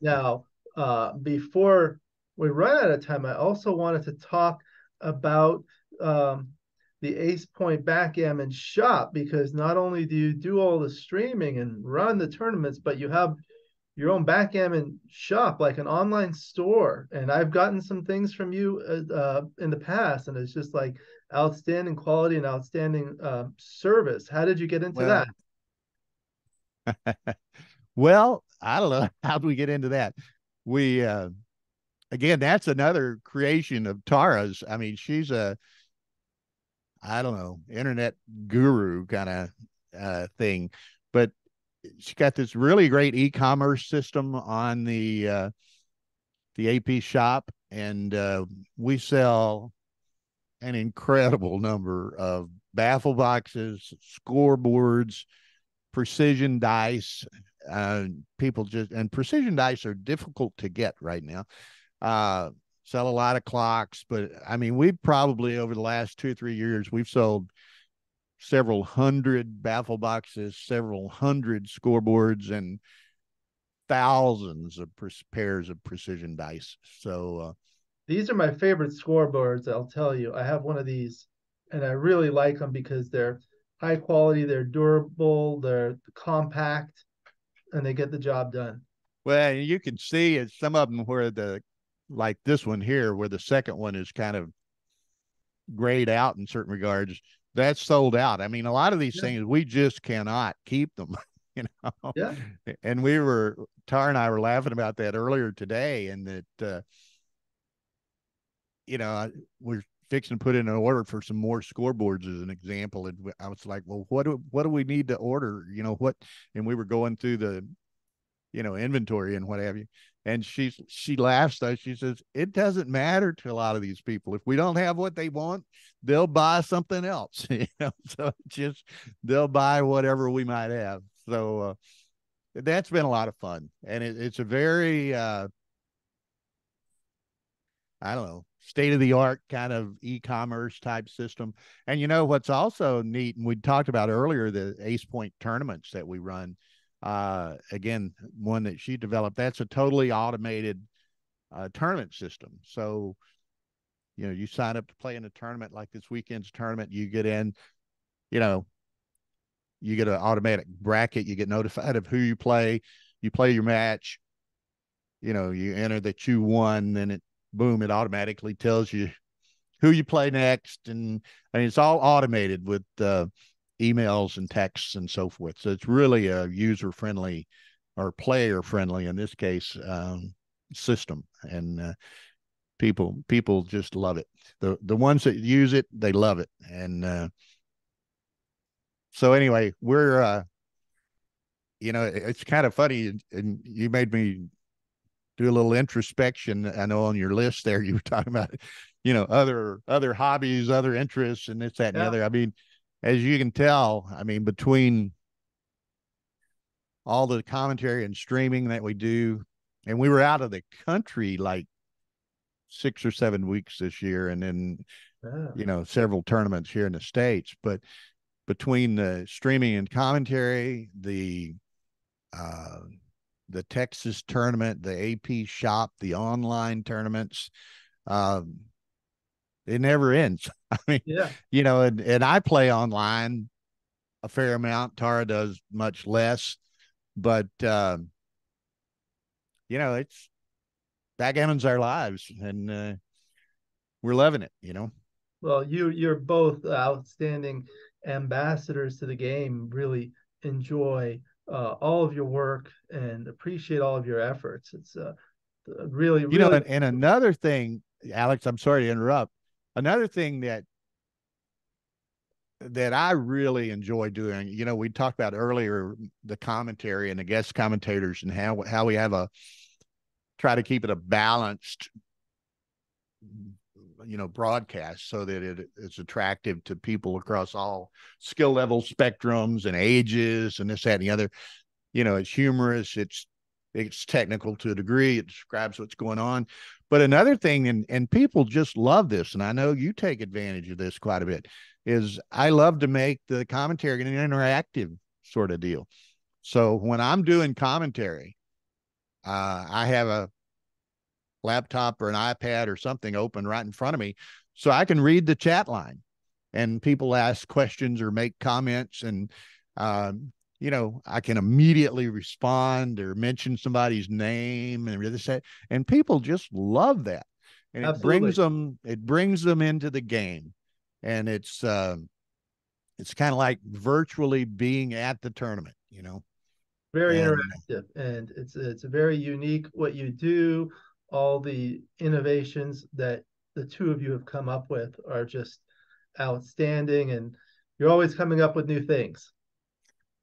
now, uh, before we run out of time, I also wanted to talk about um the Ace Point Backgammon shop because not only do you do all the streaming and run the tournaments, but you have your own backgammon shop, like an online store. And I've gotten some things from you uh, uh in the past, and it's just like outstanding quality and outstanding uh, service. How did you get into well, that? well, I don't know. How do we get into that? We, uh, again, that's another creation of Tara's. I mean, she's a, I don't know, internet guru kind of uh, thing. But she got this really great e-commerce system on the uh, the AP shop, and uh, we sell an incredible number of baffle boxes, scoreboards, precision dice. Uh, people just and precision dice are difficult to get right now. Sell a lot of clocks, but I mean, we've probably over the last two or three years, we've sold several hundred baffle boxes, several hundred scoreboards, and thousands of pairs of precision dice. So uh, these are my favorite scoreboards. I'll tell you, I have one of these, and I really like them because they're high quality, they're durable, they're compact, and they get the job done. Well, you can see some of them where the like this one here, where the second one is kind of grayed out in certain regards. That's sold out. I mean, a lot of these yeah. things we just cannot keep them. You know. Yeah. And we were Tara and I were laughing about that earlier today, and that uh, you know we're fixing to put in an order for some more scoreboards as an example. And I was like, well, what do what do we need to order? You know what? And we were going through the you know inventory and what have you and she she laughs though. She says it doesn't matter to a lot of these people. If we don't have what they want they'll buy something else. You know so just they'll buy whatever we might have. So uh, that's been a lot of fun. And it, it's a very uh, i don't know state of the art kind of e-commerce type system. And you know what's also neat and we talked about earlier the ace point tournaments that we run uh, again, one that she developed. That's a totally automated uh, tournament system. So, you know, you sign up to play in a tournament like this weekend's tournament, you get in, you know, you get an automatic bracket, you get notified of who you play, you play your match, you know, you enter that you won, then it boom, it automatically tells you who you play next. And I mean, it's all automated with uh, emails and texts and so forth. So it's really a user friendly or player friendly in this case um, system, and uh, people people just love it. the The ones that use it, they love it, and uh, so anyway, we're uh, you know it's kind of funny, and you made me do a little introspection. I know on your list there you were talking about, you know, other other hobbies, other interests, and this, that, and yeah. the other. I mean, as you can tell, I mean, between all the commentary and streaming that we do, and we were out of the country like six or seven weeks this year, and then oh. you know several tournaments here in the states. But between the streaming and commentary, the uh, the Texas tournament, the AP shop, the online tournaments, um, it never ends. I mean, yeah, you know, and, and I play online a fair amount. Tara does much less, but um, you know, it's backgammon's our lives, and uh, we're loving it. You know. Well, you you're both outstanding ambassadors to the game. Really enjoy uh, all of your work and appreciate all of your efforts. It's uh, really, you know, and, and another thing, Alex, I'm sorry to interrupt another thing that that I really enjoy doing, you know, we talked about earlier the commentary and the guest commentators and how how we have a try to keep it a balanced mm, you know broadcast so that it is attractive to people across all skill level spectrums and ages and this that and the other. You know it's humorous it's it's technical to a degree it describes what's going on but another thing, and and people just love this, and I know you take advantage of this quite a bit, is I love to make the commentary an interactive sort of deal. So when I'm doing commentary, uh, I have a laptop or an iPad or something open right in front of me, so I can read the chat line, and people ask questions or make comments, and um, you know, I can immediately respond or mention somebody's name and this that, and people just love that, and Absolutely. it brings them it brings them into the game, and it's uh, it's kind of like virtually being at the tournament, you know. Very and, interactive, and it's it's very unique what you do. All the innovations that the two of you have come up with are just outstanding, and you're always coming up with new things.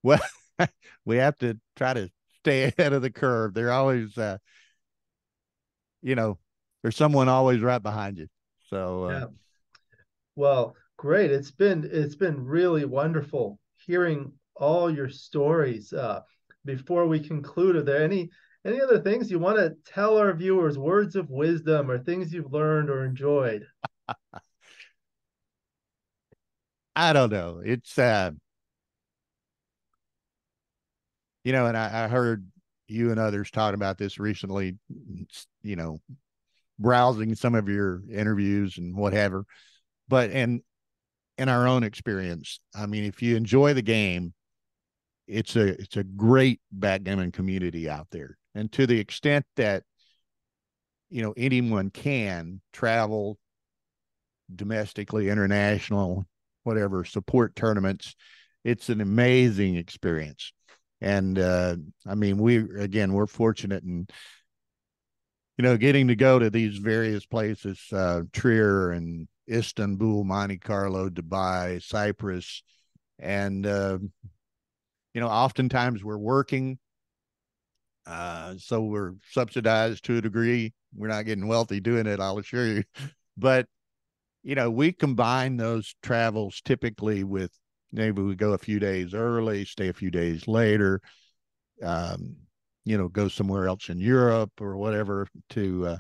Well, we have to try to stay ahead of the curve. They're always, uh, you know, there's someone always right behind you. So, uh, yeah. Well, great. It's been it's been really wonderful hearing all your stories. Uh, before we conclude, are there any any other things you want to tell our viewers, words of wisdom or things you've learned or enjoyed? I don't know. It's uh you know, and I, I heard you and others talking about this recently, you know, browsing some of your interviews and whatever. But and in our own experience, I mean, if you enjoy the game, it's a it's a great backgammon community out there. And to the extent that you know anyone can travel domestically, international, whatever, support tournaments, it's an amazing experience. And uh, I mean, we again, we're fortunate and you know, getting to go to these various places, uh, Trier and Istanbul, Monte Carlo, Dubai, Cyprus, and uh, you know, oftentimes we're working, uh, so we're subsidized to a degree. We're not getting wealthy doing it, I'll assure you, but you know, we combine those travels typically with maybe we go a few days early, stay a few days later, um, you know, go somewhere else in Europe or whatever to uh,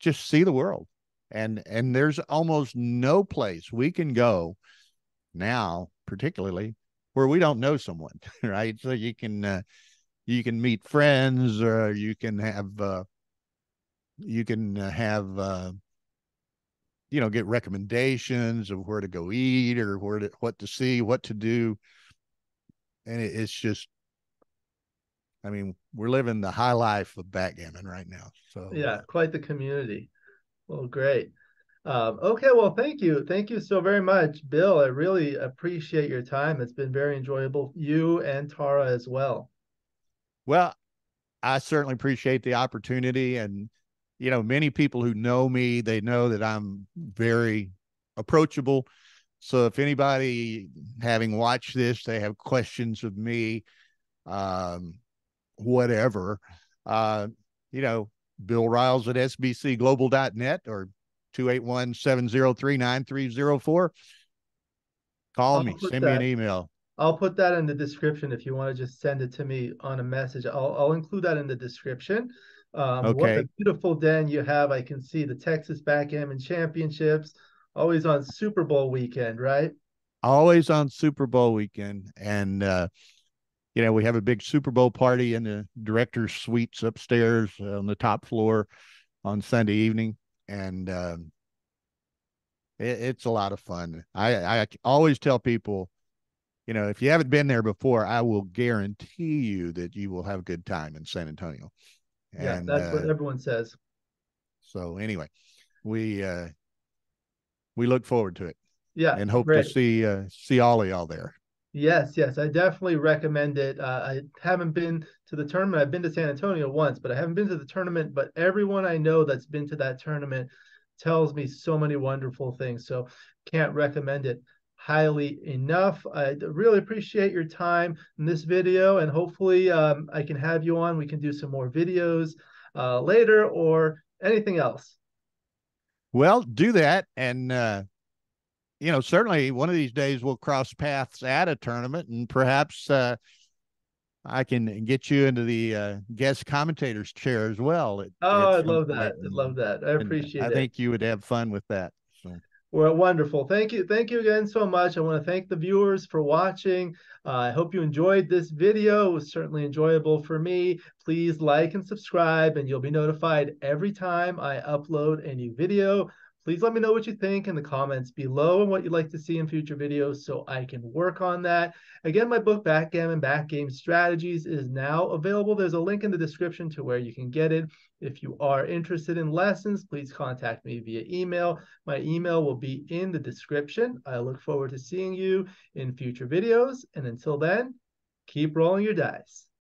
just see the world. And and there's almost no place we can go now, particularly where we don't know someone, right? So you can uh, you can meet friends, or you can have uh, you can have uh, you know get recommendations of where to go eat or where to what to see what to do. And it, it's just i mean we're living the high life of backgammon right now so. Yeah quite the community. Well great. Um, okay well thank you. Thank you so very much bill. I really appreciate your time. It's been very enjoyable you and tara as well. Well i certainly appreciate the opportunity and you know, many people who know me, they know that I'm very approachable. So if anybody having watched this, they have questions of me, um, whatever, uh, you know, Bill Riles at sbcglobal.net or 281 703 9304. Call I'll me, send that, me an email. I'll put that in the description if you want to just send it to me on a message. I'll, I'll include that in the description. Um, okay. What a beautiful den you have. I can see the Texas Backgammon Championships always on Super Bowl weekend, right? Always on Super Bowl weekend. And, uh, you know, we have a big Super Bowl party in the director's suites upstairs on the top floor on Sunday evening. And, um, it, it's a lot of fun. I, I always tell people, you know, if you haven't been there before, I will guarantee you that you will have a good time in San Antonio. Yeah, and, that's uh, what everyone says. So anyway, we uh we look forward to it. Yeah, and hope great. to see uh see all of y'all there. Yes, yes, I definitely recommend it. Uh, I haven't been to the tournament. I've been to San Antonio once, but I haven't been to the tournament. But everyone I know that's been to that tournament tells me so many wonderful things. So can't recommend it highly enough. I really appreciate your time in this video, and hopefully um, I can have you on. We can do some more videos uh, later or anything else. Well, do that. And, uh, you know, certainly one of these days we'll cross paths at a tournament and perhaps uh, I can get you into the uh, guest commentator's chair as well. At, oh, I'd love that. I'd love that. I appreciate I it. I think you would have fun with that. Well, wonderful. Thank you. Thank you again so much. I want to thank the viewers for watching. Uh, I hope you enjoyed this video. It was certainly enjoyable for me. Please like and subscribe, and you'll be notified every time I upload a new video. Please let me know what you think in the comments below and what you'd like to see in future videos so I can work on that. Again, my book, Backgammon Backgame Strategies, is now available. There's a link in the description to where you can get it. If you are interested in lessons, please contact me via email. My email will be in the description. I look forward to seeing you in future videos. And until then, keep rolling your dice.